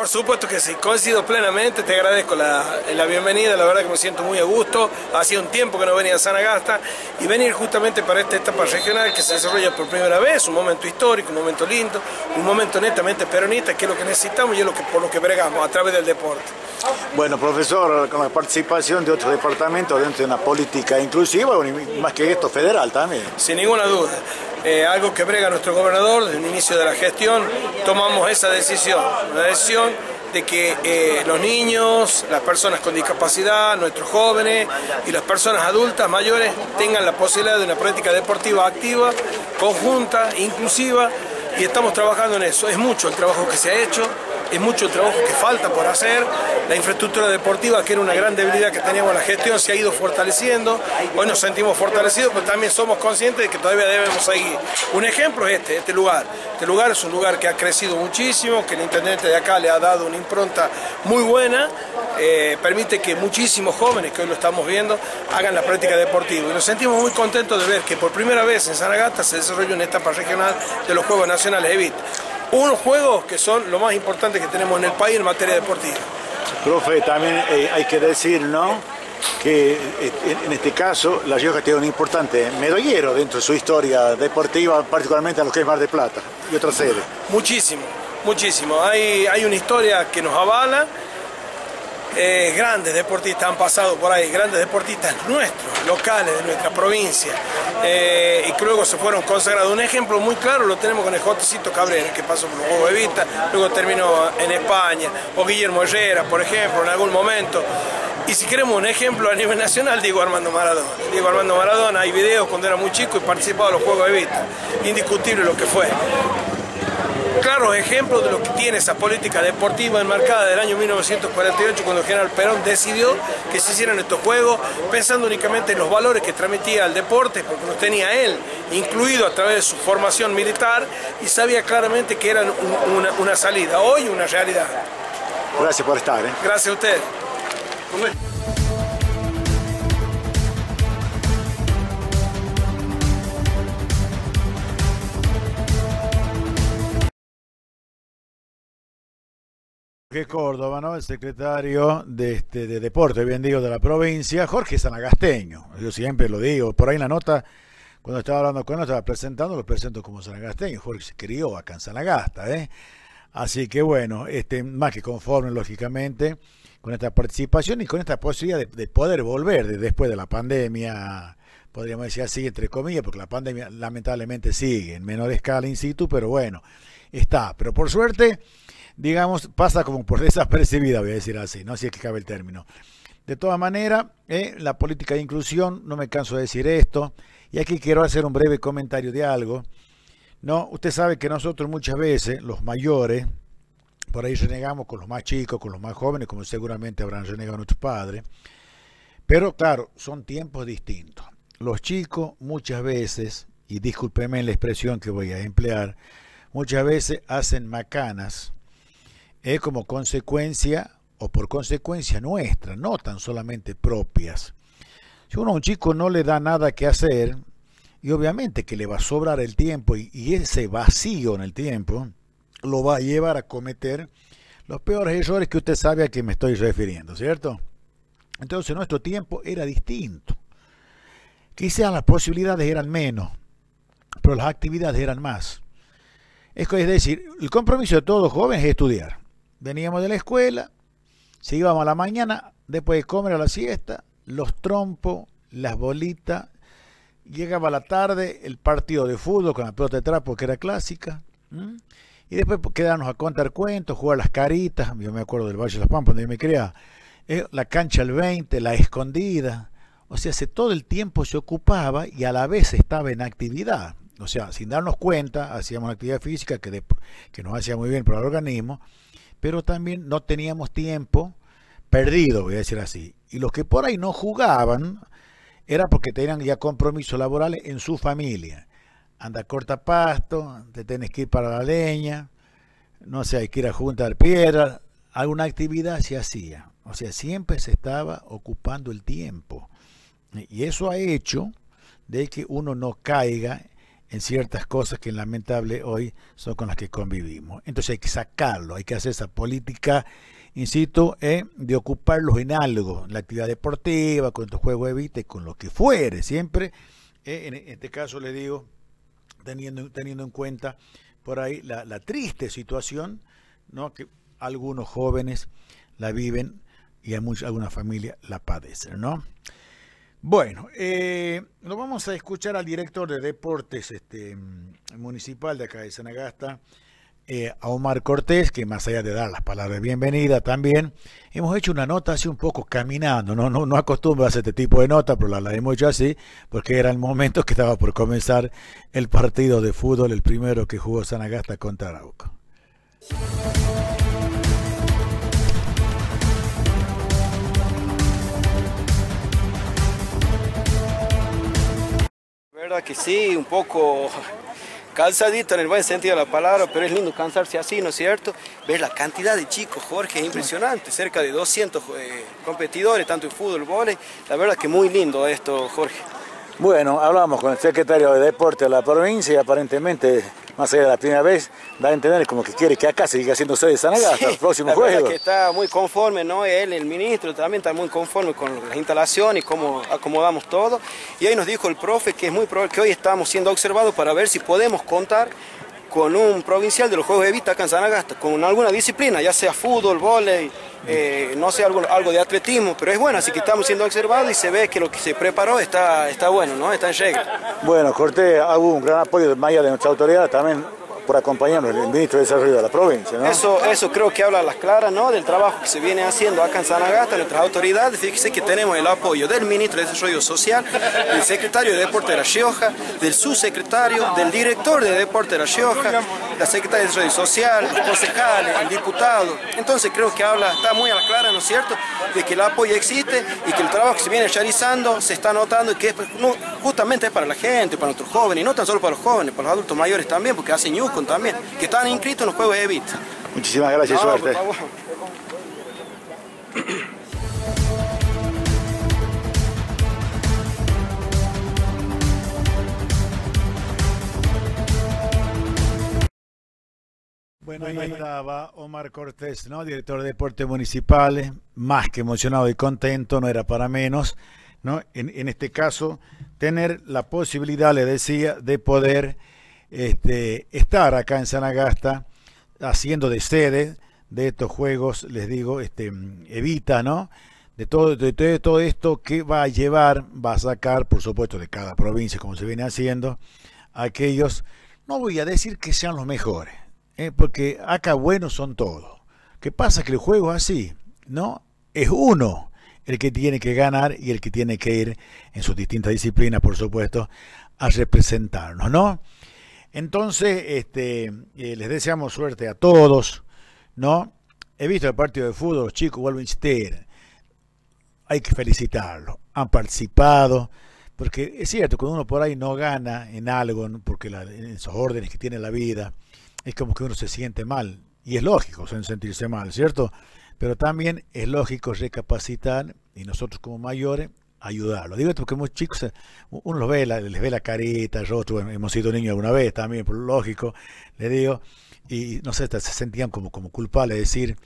Por supuesto que sí, coincido plenamente, te agradezco la, bienvenida, la verdad que me siento muy a gusto, hacía un tiempo que no venía a Sanagasta y venir justamente para esta etapa regional que se desarrolla por primera vez, un momento histórico, un momento lindo, un momento netamente peronista, que es lo que necesitamos y es lo que, por lo que bregamos a través del deporte. Bueno, profesor, con la participación de otros departamentos dentro de una política inclusiva, más que esto, federal también. Sin ninguna duda. Eh, algo que brega nuestro gobernador desde el inicio de la gestión, tomamos esa decisión, una decisión de que eh, los niños, las personas con discapacidad, nuestros jóvenes y las personas adultas mayores tengan la posibilidad de una práctica deportiva activa, conjunta, inclusiva y estamos trabajando en eso. Es mucho el trabajo que se ha hecho, es mucho el trabajo que falta por hacer La infraestructura deportiva, que era una gran debilidad que teníamos la gestión, se ha ido fortaleciendo. Hoy nos sentimos fortalecidos, pero también somos conscientes de que todavía debemos seguir. Un ejemplo es este, este lugar. Este lugar es un lugar que ha crecido muchísimo, que el intendente de acá le ha dado una impronta muy buena, eh, permite que muchísimos jóvenes, que hoy lo estamos viendo, hagan la práctica deportiva. Y nos sentimos muy contentos de ver que por primera vez en Sanagata se desarrolla una etapa regional de los Juegos Nacionales EVIT. Unos juegos que son lo más importante que tenemos en el país en materia deportiva. Profe, también eh, hay que decir, ¿no? que eh, en este caso La Rioja tiene un importante medallero dentro de su historia deportiva, particularmente a lo que es Mar de Plata y otras sedes. Muchísimo, muchísimo. Hay, hay una historia que nos avala eh, grandes deportistas han pasado por ahí, grandes deportistas nuestros, locales de nuestra provincia, eh, y luego se fueron consagrados. Un ejemplo muy claro lo tenemos con el Jotecito Cabrera, que pasó por los Juegos de Vista, luego terminó en España, o Guillermo Herrera, por ejemplo, en algún momento. Y si queremos un ejemplo a nivel nacional, digo Armando Maradona. Digo Armando Maradona, hay videos cuando era muy chico y participaba en los Juegos de Vista. Indiscutible lo que fue claros ejemplos de lo que tiene esa política deportiva enmarcada del año 1948 cuando el general Perón decidió que se hicieran estos juegos pensando únicamente en los valores que transmitía al deporte porque los tenía él incluido a través de su formación militar y sabía claramente que eran una, salida, hoy una realidad. Gracias por estar. ¿eh? Gracias a usted. Jorge Córdoba, ¿no? El secretario de, este, de Deporte, bien digo, de la provincia, Jorge Sanagasteño. Yo siempre lo digo, por ahí en la nota, cuando estaba hablando con él, estaba presentando, lo presento como Sanagasteño. Jorge se crió acá en Sanagasta, ¿eh? Así que bueno, este, más que conforme, lógicamente, con esta participación y con esta posibilidad de, poder volver después de la pandemia, podríamos decir así, entre comillas, porque la pandemia lamentablemente sigue en menor escala in situ, pero bueno, está. Pero por suerte digamos, pasa como por desapercibida, voy a decir así, no si es que cabe el término. De todas maneras, eh, la política de inclusión, no me canso de decir esto, y aquí quiero hacer un breve comentario de algo. No, usted sabe que nosotros muchas veces, los mayores, por ahí renegamos con los más chicos, con los más jóvenes, como seguramente habrán renegado nuestros padres. Pero claro, son tiempos distintos. Los chicos muchas veces, y discúlpeme la expresión que voy a emplear, muchas veces hacen macanas es como consecuencia o por consecuencia nuestra, no tan solamente propias. Si uno a un chico no le da nada que hacer, y obviamente que le va a sobrar el tiempo y, ese vacío en el tiempo lo va a llevar a cometer los peores errores que usted sabe a que me estoy refiriendo, ¿cierto? Entonces nuestro tiempo era distinto. Quizás las posibilidades eran menos, pero las actividades eran más. Es decir, el compromiso de todos jóvenes es estudiar. Veníamos de la escuela, si íbamos a la mañana, después de comer a la siesta, los trompos, las bolitas, llegaba la tarde el partido de fútbol con la pelota de trapo que era clásica, y después quedarnos a contar cuentos, jugar las caritas, yo me acuerdo del Valle de las Pampas donde yo me criaba, eh, la cancha al 20, la escondida, o sea, se, todo el tiempo se ocupaba y a la vez estaba en actividad. O sea, sin darnos cuenta, hacíamos una actividad física que nos hacía muy bien para el organismo, pero también no teníamos tiempo perdido, voy a decir así. Y los que por ahí no jugaban era porque tenían ya compromisos laborales en su familia. Anda corta pasto, te tienes que ir para la leña, no sé, hay que ir a juntar piedras, alguna actividad se hacía. O sea, siempre se estaba ocupando el tiempo. Y eso ha hecho de que uno no caiga en ciertas cosas que lamentable hoy son con las que convivimos. Entonces hay que sacarlo, hay que hacer esa política, insisto, eh, de ocuparlos en algo, en la actividad deportiva, con tu juego de vista, con lo que fuere, siempre, eh, en este caso le digo, teniendo, teniendo en cuenta por ahí la, la triste situación ¿no? que algunos jóvenes la viven y hay muchas, algunas familias la padecen, ¿no? Bueno, eh, vamos a escuchar al director de deportes este, municipal de acá de Sanagasta, eh, a Omar Cortés, que más allá de dar las palabras de bienvenida también, hemos hecho una nota así un poco caminando, no, no, no acostumbro a hacer este tipo de nota, pero la, la hemos hecho así, porque era el momento que estaba por comenzar el partido de fútbol, el primero que jugó Sanagasta contra Arauco. Verdad que sí, un poco calzadito en el buen sentido de la palabra, pero es lindo cansarse así, ¿no es cierto? Ver la cantidad de chicos, Jorge, es impresionante, cerca de 200 eh, competidores, tanto en fútbol, vóley, la verdad que muy lindo esto, Jorge. Bueno, hablamos con el secretario de Deporte de la provincia y aparentemente, más allá de la primera vez, da a entender como que quiere que acá siga siendo sede de Sanagasta sí, los próximos juegos. que está muy conforme, ¿no? Él, el ministro, también está muy conforme con las instalaciones cómo acomodamos todo. Y ahí nos dijo el profe que es muy probable que hoy estamos siendo observados para ver si podemos contar con un provincial de los Juegos de Vista acá en con alguna disciplina, ya sea fútbol, vóley, eh, no sé, algo, algo de atletismo, pero es bueno, así que estamos siendo observados y se ve que lo que se preparó está, está bueno, ¿no? Está en regla. Bueno, Cortés, hago un gran apoyo de Maya de nuestra autoridad, también por acompañarnos, el ministro de Desarrollo de la provincia. Eso, eso creo que habla a las claras ¿no? del trabajo que se viene haciendo acá en Sanagasta, nuestras autoridades. Fíjese que tenemos el apoyo del ministro de Desarrollo Social, del secretario de Deporte de la Rioja, del subsecretario, del director de Deporte de la Rioja, la secretaria de Desarrollo Social, los concejales, el diputado. Entonces creo que habla, está muy a las claras, ¿no es cierto?, de que el apoyo existe y que el trabajo que se viene realizando se está notando y que es, justamente es para la gente, para nuestros jóvenes, y no tan solo para los jóvenes, para los adultos mayores también, porque hacen también, que están inscritos en los Juegos de Evita. Muchísimas gracias, suerte. Bueno, ahí estaba Omar Cortés, ¿no? director de Deportes Municipales, más que emocionado y contento, no era para menos, ¿no? En, en este caso, tener la posibilidad, le decía, de poder este, estar acá en Sanagasta haciendo de sede de estos juegos, les digo, este, evita, ¿no? De todo, de, todo esto que va a llevar, va a sacar, por supuesto, de cada provincia, como se viene haciendo, aquellos, no voy a decir que sean los mejores, ¿eh? porque acá buenos son todos. ¿Qué pasa? Que el juego es así, ¿no? Es uno el que tiene que ganar y el que tiene que ir en sus distintas disciplinas, por supuesto, a representarnos, ¿no? Entonces, este, eh, les deseamos suerte a todos, ¿no? He visto el partido de fútbol, los chicos vuelven a. Hay que felicitarlos. Han participado, porque es cierto, cuando uno por ahí no gana en algo, porque en esos órdenes que tiene la vida, es como que uno se siente mal. Y es lógico sentirse mal, ¿cierto? Pero también es lógico recapacitar y nosotros como mayores ayudarlo. Digo esto porque muchos chicos, uno los ve, les ve la carita, yo hemos sido niños alguna vez también, por lógico, le digo, y no sé, se sentían como, como culpables de decir,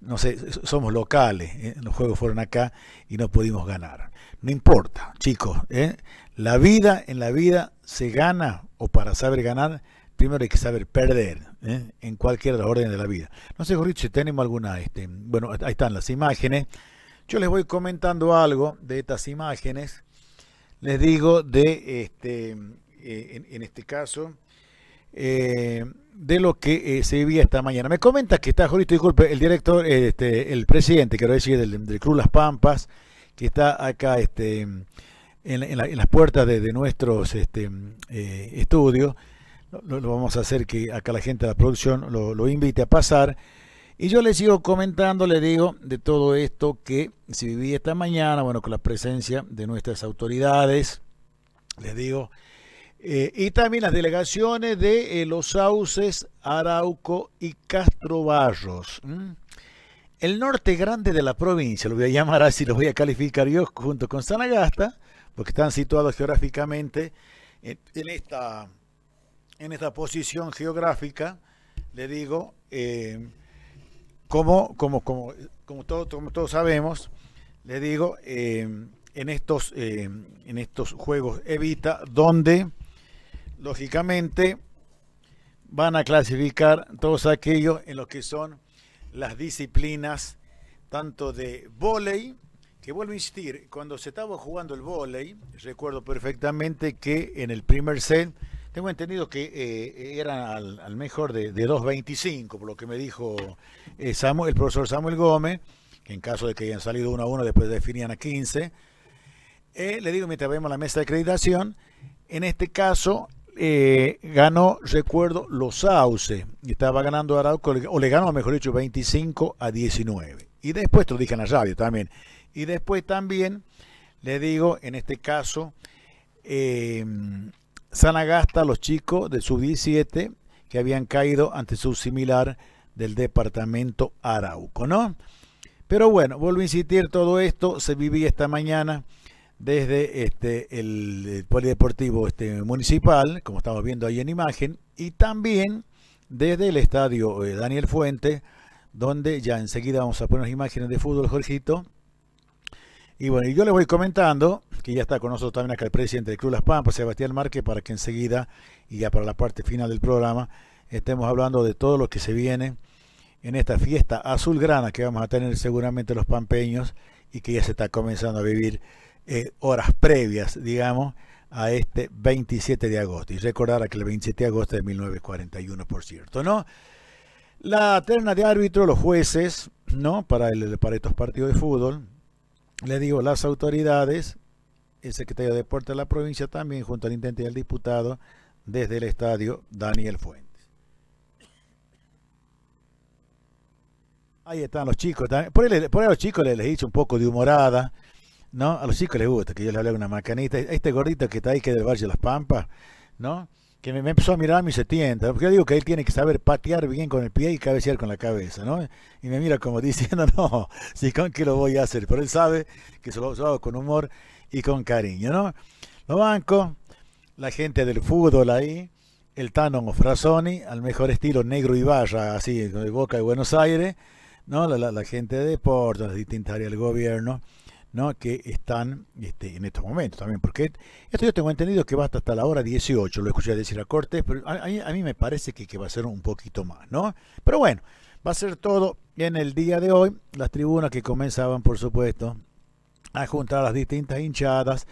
no sé, somos locales, ¿eh? los juegos fueron acá y no pudimos ganar. No importa, chicos, ¿eh? la vida, en la vida se gana, o para saber ganar, primero hay que saber perder, ¿eh? en cualquier orden de la vida. No sé, Jorge, si tenemos alguna, este, bueno, ahí están las imágenes. Yo les voy comentando algo de estas imágenes. Les digo de este, eh, en, este caso, eh, de lo que eh, se vivía esta mañana. Me comenta que está, Jorito, disculpe, el director, este, el presidente, quiero decir, del, del Cruz Las Pampas, que está acá este, en, las puertas de, nuestros este, estudios. Lo, vamos a hacer que acá la gente de la producción lo invite a pasar y yo les sigo comentando, le digo, de todo esto que se vivía esta mañana, bueno, con la presencia de nuestras autoridades, les digo, eh, y también las delegaciones de eh, Los Sauces, Arauco y Castro Barros. El norte grande de la provincia, lo voy a llamar así, lo voy a calificar yo junto con Sanagasta, porque están situados geográficamente en, esta, en esta posición geográfica, le digo, eh, como, como, como, como, todos sabemos, le digo, eh, en, estos, eh, en estos juegos Evita, donde lógicamente van a clasificar todos aquellos en lo que son las disciplinas tanto de volei, que vuelvo a insistir, cuando se estaba jugando el volei, recuerdo perfectamente que en el primer set tengo entendido que eh, eran al, mejor de, de 2.25, por lo que me dijo eh, el profesor Samuel Gómez, que en caso de que hayan salido 1 a 1, después definían a 15. Eh, le digo, mientras vemos la mesa de acreditación, en este caso ganó, recuerdo, Los Sauce, y estaba ganando Arauco, o le ganó, mejor dicho, 25 a 19. Y después, te lo dije en la radio también, y después también, le digo, en este caso, Sanagasta los chicos de sub-17 que habían caído ante su similar del departamento Arauco, ¿no? Pero bueno, vuelvo a insistir, todo esto se vivía esta mañana desde este, el, polideportivo este, municipal, como estamos viendo ahí en imagen, y también desde el estadio eh, Daniel Fuente, donde ya enseguida vamos a poner imágenes de fútbol, Jorgito. Y bueno, yo le voy comentando que ya está con nosotros también acá el presidente del Club Las Pampas, Sebastián Márquez, para que enseguida, y ya para la parte final del programa, estemos hablando de todo lo que se viene en esta fiesta azulgrana que vamos a tener seguramente los pampeños y que ya se está comenzando a vivir eh, horas previas, digamos, a este 27 de agosto. Y recordar que el 27 de agosto de 1941, por cierto, ¿no? La terna de árbitro, los jueces, ¿no? Para, el, para estos partidos de fútbol, le digo, las autoridades, el secretario de Deportes de la provincia también, junto al intendente y al diputado, desde el estadio Daniel Fuentes. Ahí están los chicos. Por ahí, por a los chicos les, les dicho un poco de humorada. ¿no? A los chicos les gusta que yo les hable una macanita. Este gordito que está ahí, que es del Valle de las Pampas, ¿no? Que me, empezó a mirar a mis 70, porque yo digo que él tiene que saber patear bien con el pie y cabecear con la cabeza, ¿no? Y me mira como diciendo, no, si con qué lo voy a hacer, pero él sabe que se lo, hago con humor y con cariño, ¿no? Lo banco, la gente del fútbol ahí, el Tano Frazoni, al mejor estilo negro y barra, así, de Boca de Buenos Aires, ¿no? La, gente de deportes, las distintas áreas del gobierno, ¿no? que están este, en estos momentos también, porque esto yo tengo entendido que va hasta, la hora 18, lo escuché decir a Cortés, pero a, mí me parece que, que, va a ser un poquito más, ¿no? Pero bueno, va a ser todo en el día de hoy, las tribunas que comenzaban, por supuesto, a juntar las distintas hinchadas,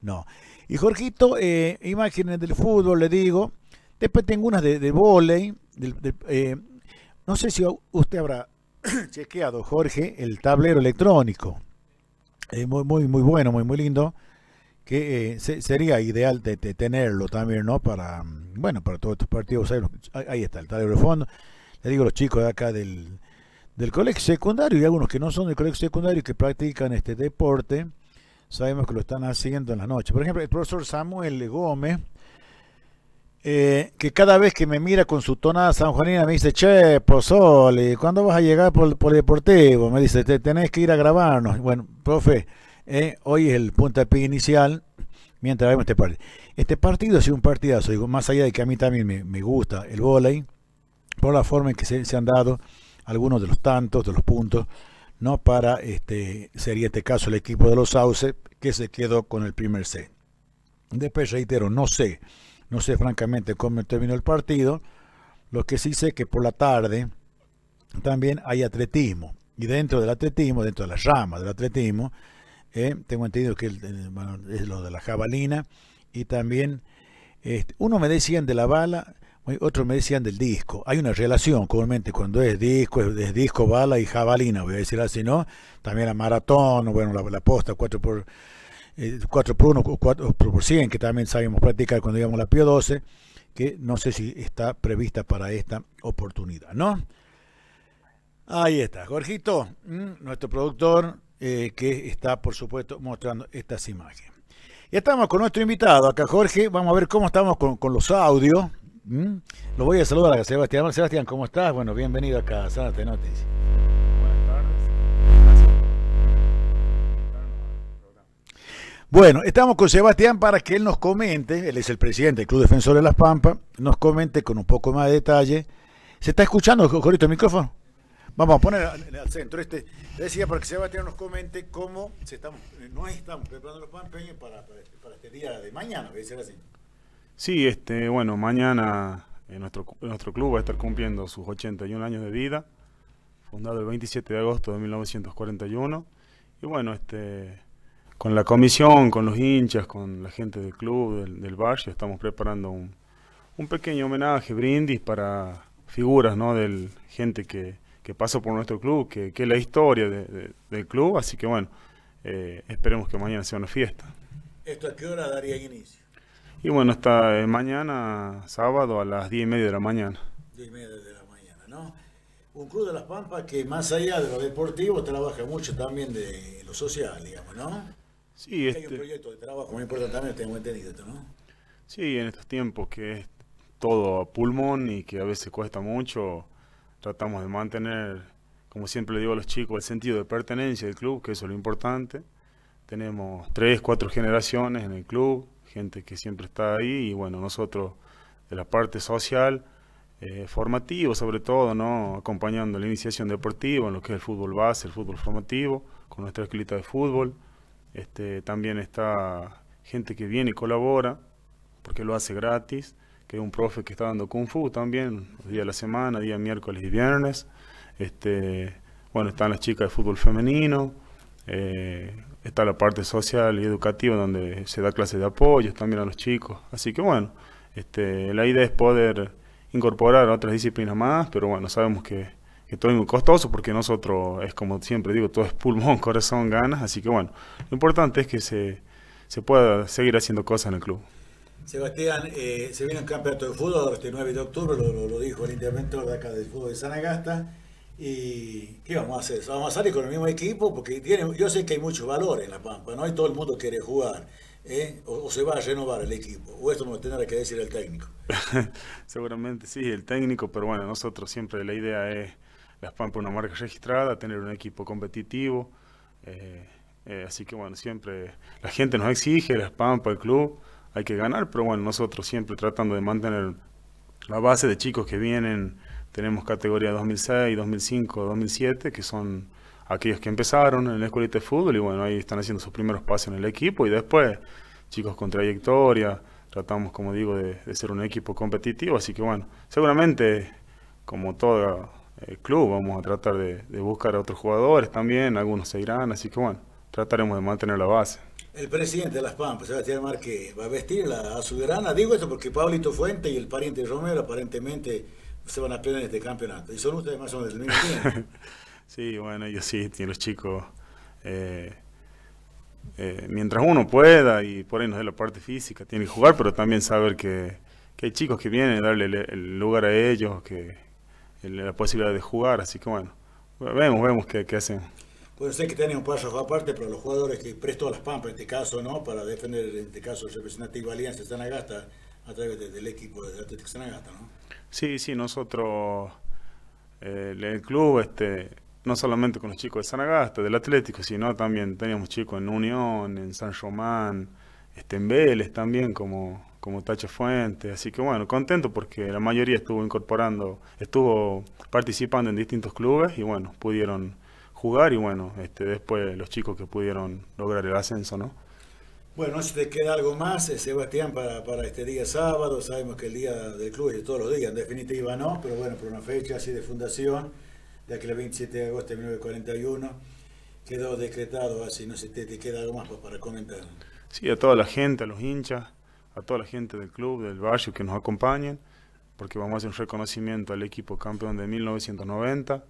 no. Y Jorgito, eh, imágenes del fútbol, le digo, después tengo unas de, de volei, eh, no sé si usted habrá chequeado, Jorge, el tablero electrónico muy, muy, muy bueno, muy, muy lindo, que eh, sería ideal de, tenerlo también, ¿no? Para, mm, bueno, para todos estos partidos. Ahí, está el tablero de fondo. Le digo a los chicos de acá del, del colegio secundario y algunos que no son del colegio secundario y que practican este deporte, sabemos que lo están haciendo en la noche. Por ejemplo, el profesor Samuel Gómez, eh, que cada vez que me mira con su tonada sanjuanina me dice, che, Pozole, ¿cuándo vas a llegar por, por el deportivo? Me dice, te tenés que ir a grabarnos. Bueno, profe, eh, hoy es el puntapié inicial mientras vemos este partido. Este partido ha sido un partidazo, digo, más allá de que a mí también me, gusta el volei, por la forma en que se, han dado algunos de los tantos, de los puntos, no para, este sería este caso el equipo de los Sauces, que se quedó con el primer set. Después reitero, no sé no sé francamente cómo terminó el partido. Lo que sí sé que por la tarde también hay atletismo. Y dentro del atletismo, dentro de la rama del atletismo, eh, tengo entendido que es lo de la jabalina. Y también, este, uno me decían de la bala, otros me decían del disco. Hay una relación comúnmente cuando es disco, es, disco, bala y jabalina, voy a decir así, ¿no? También la maratón, bueno, la, la posta 4 por 4 por 1 o 4 por 100, que también sabemos practicar cuando digamos la Pio 12, que no sé si está prevista para esta oportunidad, ¿no? Ahí está, Jorgito, nuestro productor, eh, que está, por supuesto, mostrando estas imágenes. Y estamos con nuestro invitado acá, Jorge. Vamos a ver cómo estamos con los audios. Lo voy a saludar a Sebastián. Sebastián, ¿cómo estás? Bueno, bienvenido acá a Sanate Noticias. Bueno, estamos con Sebastián para que él nos comente, él es el presidente del Club Defensor de Las Pampas, nos comente con un poco más de detalle. ¿Se está escuchando, Jorito, el micrófono? Vamos a poner al, centro este. Le decía para que Sebastián nos comente cómo se estamos, no estamos preparando los pampeños para, este, para, este, día de mañana, voy a decir así. Sí, este, bueno, mañana nuestro, nuestro club va a estar cumpliendo sus 81 años de vida, fundado el 27 de agosto de 1941. Y bueno, este con la comisión, con los hinchas, con la gente del club, del, del barrio, estamos preparando un, un, pequeño homenaje, brindis para figuras, ¿no? Del gente que, que pasó por nuestro club, que, que es la historia de, del club, así que bueno, eh, esperemos que mañana sea una fiesta. ¿Esto a qué hora daría inicio? Y bueno, está eh, mañana, sábado, a las 10 y media de la mañana. 10 y media de la mañana, ¿no? Un club de Las Pampas que más allá de lo deportivo trabaja mucho también de lo social, digamos, ¿no? Sí, Hay un este proyecto de trabajo muy importante también, tengo entendido ¿no? Sí, en estos tiempos que es todo a pulmón y que a veces cuesta mucho, tratamos de mantener, como siempre le digo a los chicos, el sentido de pertenencia del club, que eso es lo importante. Tenemos tres, cuatro generaciones en el club, gente que siempre está ahí y bueno, nosotros de la parte social, eh, formativo sobre todo, ¿no? acompañando la iniciación deportiva en lo que es el fútbol base, el fútbol formativo, con nuestra escuelita de fútbol. Este, también está gente que viene y colabora, porque lo hace gratis, que es un profe que está dando Kung Fu también, los días de la semana, día miércoles y viernes. Este, bueno, están las chicas de fútbol femenino, eh, está la parte social y educativa donde se da clases de apoyo también a los chicos. Así que bueno, este, la idea es poder incorporar otras disciplinas más, pero bueno, sabemos que, que todo es muy costoso porque nosotros, es como siempre digo, todo es pulmón, corazón, ganas, así que bueno, lo importante es que se, se pueda seguir haciendo cosas en el club. Sebastián, eh, se viene un campeonato de fútbol este 9 de octubre, lo, lo, dijo el interventor de acá del fútbol de Sanagasta. ¿Y qué vamos a hacer? ¿Vamos a salir con el mismo equipo? Porque tiene, yo sé que hay mucho valor en La Pampa, ¿no? hay todo el mundo quiere jugar. ¿eh? O, se va a renovar el equipo. O esto me tendrá que decir el técnico. Seguramente sí, el técnico, pero bueno, nosotros siempre la idea es Las Pampas una marca registrada, tener un equipo competitivo. Eh, eh, así que bueno, siempre la gente nos exige, Las Pampas, el club hay que ganar, pero bueno, nosotros siempre tratando de mantener la base de chicos que vienen, tenemos categoría 2006, 2005, 2007, que son aquellos que empezaron en la escuela de fútbol y bueno, ahí están haciendo sus primeros pasos en el equipo y después chicos con trayectoria, tratamos como digo de, ser un equipo competitivo, así que bueno, seguramente como todo el club vamos a tratar de, buscar a otros jugadores también, algunos se irán, así que bueno, trataremos de mantener la base. El presidente de Las Pampas, Sebastián Marque, va a vestir la azulgrana. Digo esto porque Pablito Fuente y el pariente Romero aparentemente se van a pelear en este campeonato. Y son ustedes más o menos del mismo tiempo. sí, bueno, ellos sí, tienen los chicos. Eh, eh, mientras uno pueda y por ahí no de la parte física, tiene que jugar, pero también saber que, hay chicos que vienen, darle el, lugar a ellos, que la posibilidad de jugar. Así que bueno, vemos, vemos qué, qué hacen. Puede ser que tengan un paso aparte para los jugadores que prestó a las Pampas en este caso, ¿no? Para defender en este caso el representativo Alianza Sanagasta a través del equipo de Atlético Sanagasta, ¿no? Sí, sí, nosotros, eh, el club, este, no solamente con los chicos de Sanagasta, del Atlético, sino también teníamos chicos en Unión, en San Román, este, en Vélez también, como, como Tacho Fuente. Así que bueno, contento porque la mayoría estuvo incorporando, estuvo participando en distintos clubes y bueno, pudieron jugar y bueno, este, después los chicos que pudieron lograr el ascenso, ¿no? Bueno, si te queda algo más, eh, Sebastián, para, para este día sábado, sabemos que el día del club es de todos los días, en definitiva no, pero bueno, por una fecha así de fundación, de que el 27 de agosto de 1941 quedó decretado así, no sé, te, te queda algo más para comentar. Sí, a toda la gente, a los hinchas, a toda la gente del club, del barrio que nos acompañen, porque vamos a hacer un reconocimiento al equipo campeón de 1990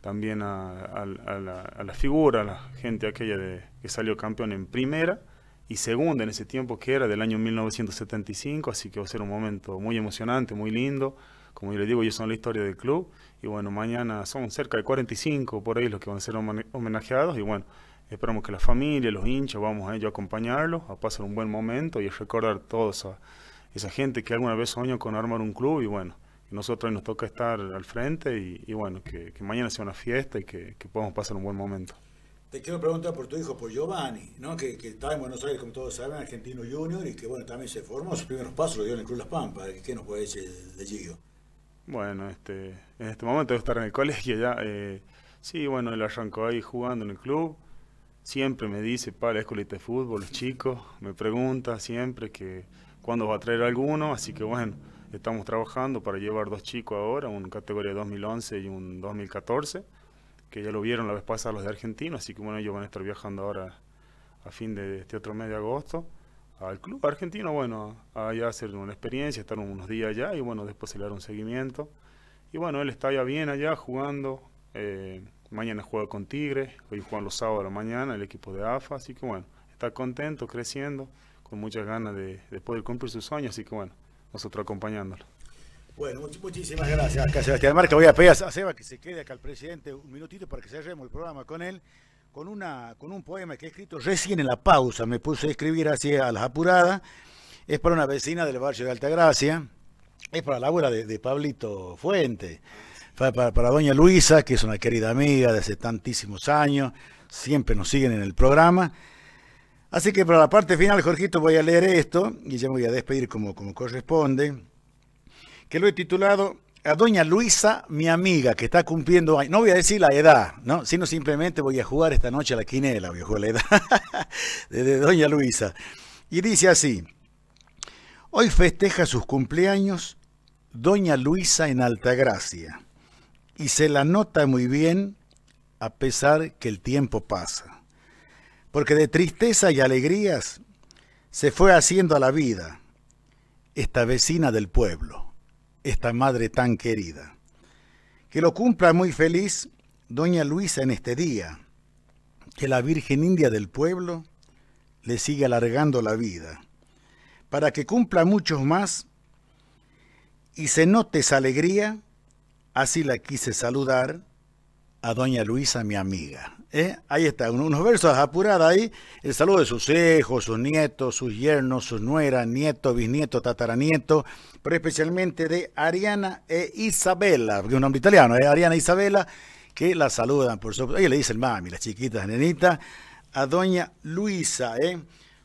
también a, la, figura, a la gente aquella de, que salió campeón en primera y segunda en ese tiempo que era del año 1975, así que va a ser un momento muy emocionante, muy lindo. Como yo les digo, ellos son la historia del club y bueno, mañana son cerca de 45 por ahí los que van a ser homenajeados y bueno, esperamos que la familia, los hinchas, vamos a ellos a acompañarlos, a pasar un buen momento y a recordar toda esa, esa gente que alguna vez soñó con armar un club y bueno, nosotros nos toca estar al frente y, bueno, que, mañana sea una fiesta y que, podamos pasar un buen momento. Te quiero preguntar por tu hijo, por Giovanni, ¿no? que, que está en Buenos Aires, como todos saben, argentino junior, y que bueno, también se formó, sus primeros pasos lo dio en el Club Las Pampas. ¿Qué nos puede decir de Gio? Bueno, este, en este momento debe estar en el colegio ya. Eh, sí, bueno, él arrancó ahí jugando en el club. Siempre me dice, para la escuelita de fútbol, los chicos, me pregunta siempre que cuándo va a traer alguno, así que bueno, Estamos trabajando para llevar dos chicos ahora, un categoría 2011 y un 2014, que ya lo vieron la vez pasada los de Argentina, así que bueno, ellos van a estar viajando ahora a fin de este otro mes de agosto al club argentino, bueno, allá hacer una experiencia, estar unos días allá y bueno, después se le dará un seguimiento. Y bueno, él está ya bien allá jugando, eh, mañana juega con Tigre, hoy juegan los sábados a la mañana el equipo de AFA, así que bueno, está contento, creciendo, con muchas ganas de, de poder cumplir sus sueños, así que bueno, nosotros acompañándolo. Bueno, muchísimas gracias Sebastián Marca. Voy a pedir a Seba que se quede acá al presidente un minutito para que cerremos el programa con él, con, una, con un poema que he escrito recién en la pausa. Me puse a escribir así a las apuradas es para una vecina del barrio de Altagracia, es para la abuela de, Pablito Fuente, para, doña Luisa, que es una querida amiga de hace tantísimos años, siempre nos siguen en el programa. Así que para la parte final, Jorgito, voy a leer esto y ya me voy a despedir como corresponde, que lo he titulado a doña Luisa, mi amiga, que está cumpliendo años. No voy a decir la edad, ¿no? Sino simplemente voy a jugar esta noche a la quinela, voy a jugar la edad de doña Luisa. Y dice así, hoy festeja sus cumpleaños doña Luisa en Altagracia y se la nota muy bien a pesar que el tiempo pasa. Porque de tristeza y alegrías se fue haciendo a la vida esta vecina del pueblo esta madre tan querida. Que lo cumpla muy feliz doña Luisa en este día, que la Virgen India del pueblo le siga alargando la vida, para que cumpla muchos más y se note esa alegría, así la quise saludar a doña Luisa, mi amiga. ¿Eh? Ahí está, unos versos apurados ahí. El saludo de sus hijos, sus nietos, sus yernos, sus nueras, nietos, bisnietos, tataranietos, pero especialmente de Ariana e Isabela, porque es un nombre italiano, ¿eh? Ariana e Isabela, que la saludan, por supuesto. Ahí le dice el mami, las chiquitas, nenita, a doña Luisa, ¿eh?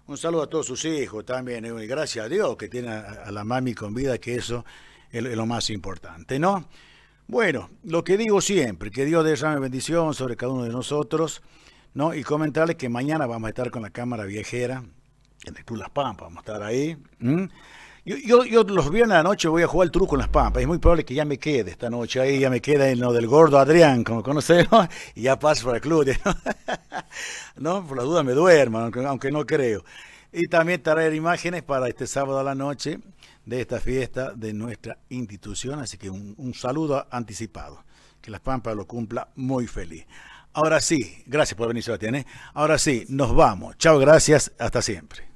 Un saludo a todos sus hijos también, ¿eh? y gracias a Dios que tiene a, la mami con vida, que eso es, es lo más importante, ¿no? Bueno, lo que digo siempre, que Dios derrame bendición sobre cada uno de nosotros, ¿no? Y comentarles que mañana vamos a estar con la Cámara Viajera en el Club Las Pampas, vamos a estar ahí. Yo, yo, los viernes a la noche voy a jugar el truco en Las Pampas, es muy probable que ya me quede esta noche ahí, ya me quede en lo del gordo Adrián, como conocemos, y ya paso por el club, ¿no? Por la duda me duermo, aunque, aunque no creo. Y también traer imágenes para este sábado a la noche de esta fiesta de nuestra institución. Así que un, saludo anticipado. Que las Pampas lo cumpla muy feliz. Ahora sí, gracias por venir, Sebastián. ¿eh? Ahora sí, nos vamos. Chao, gracias, hasta siempre.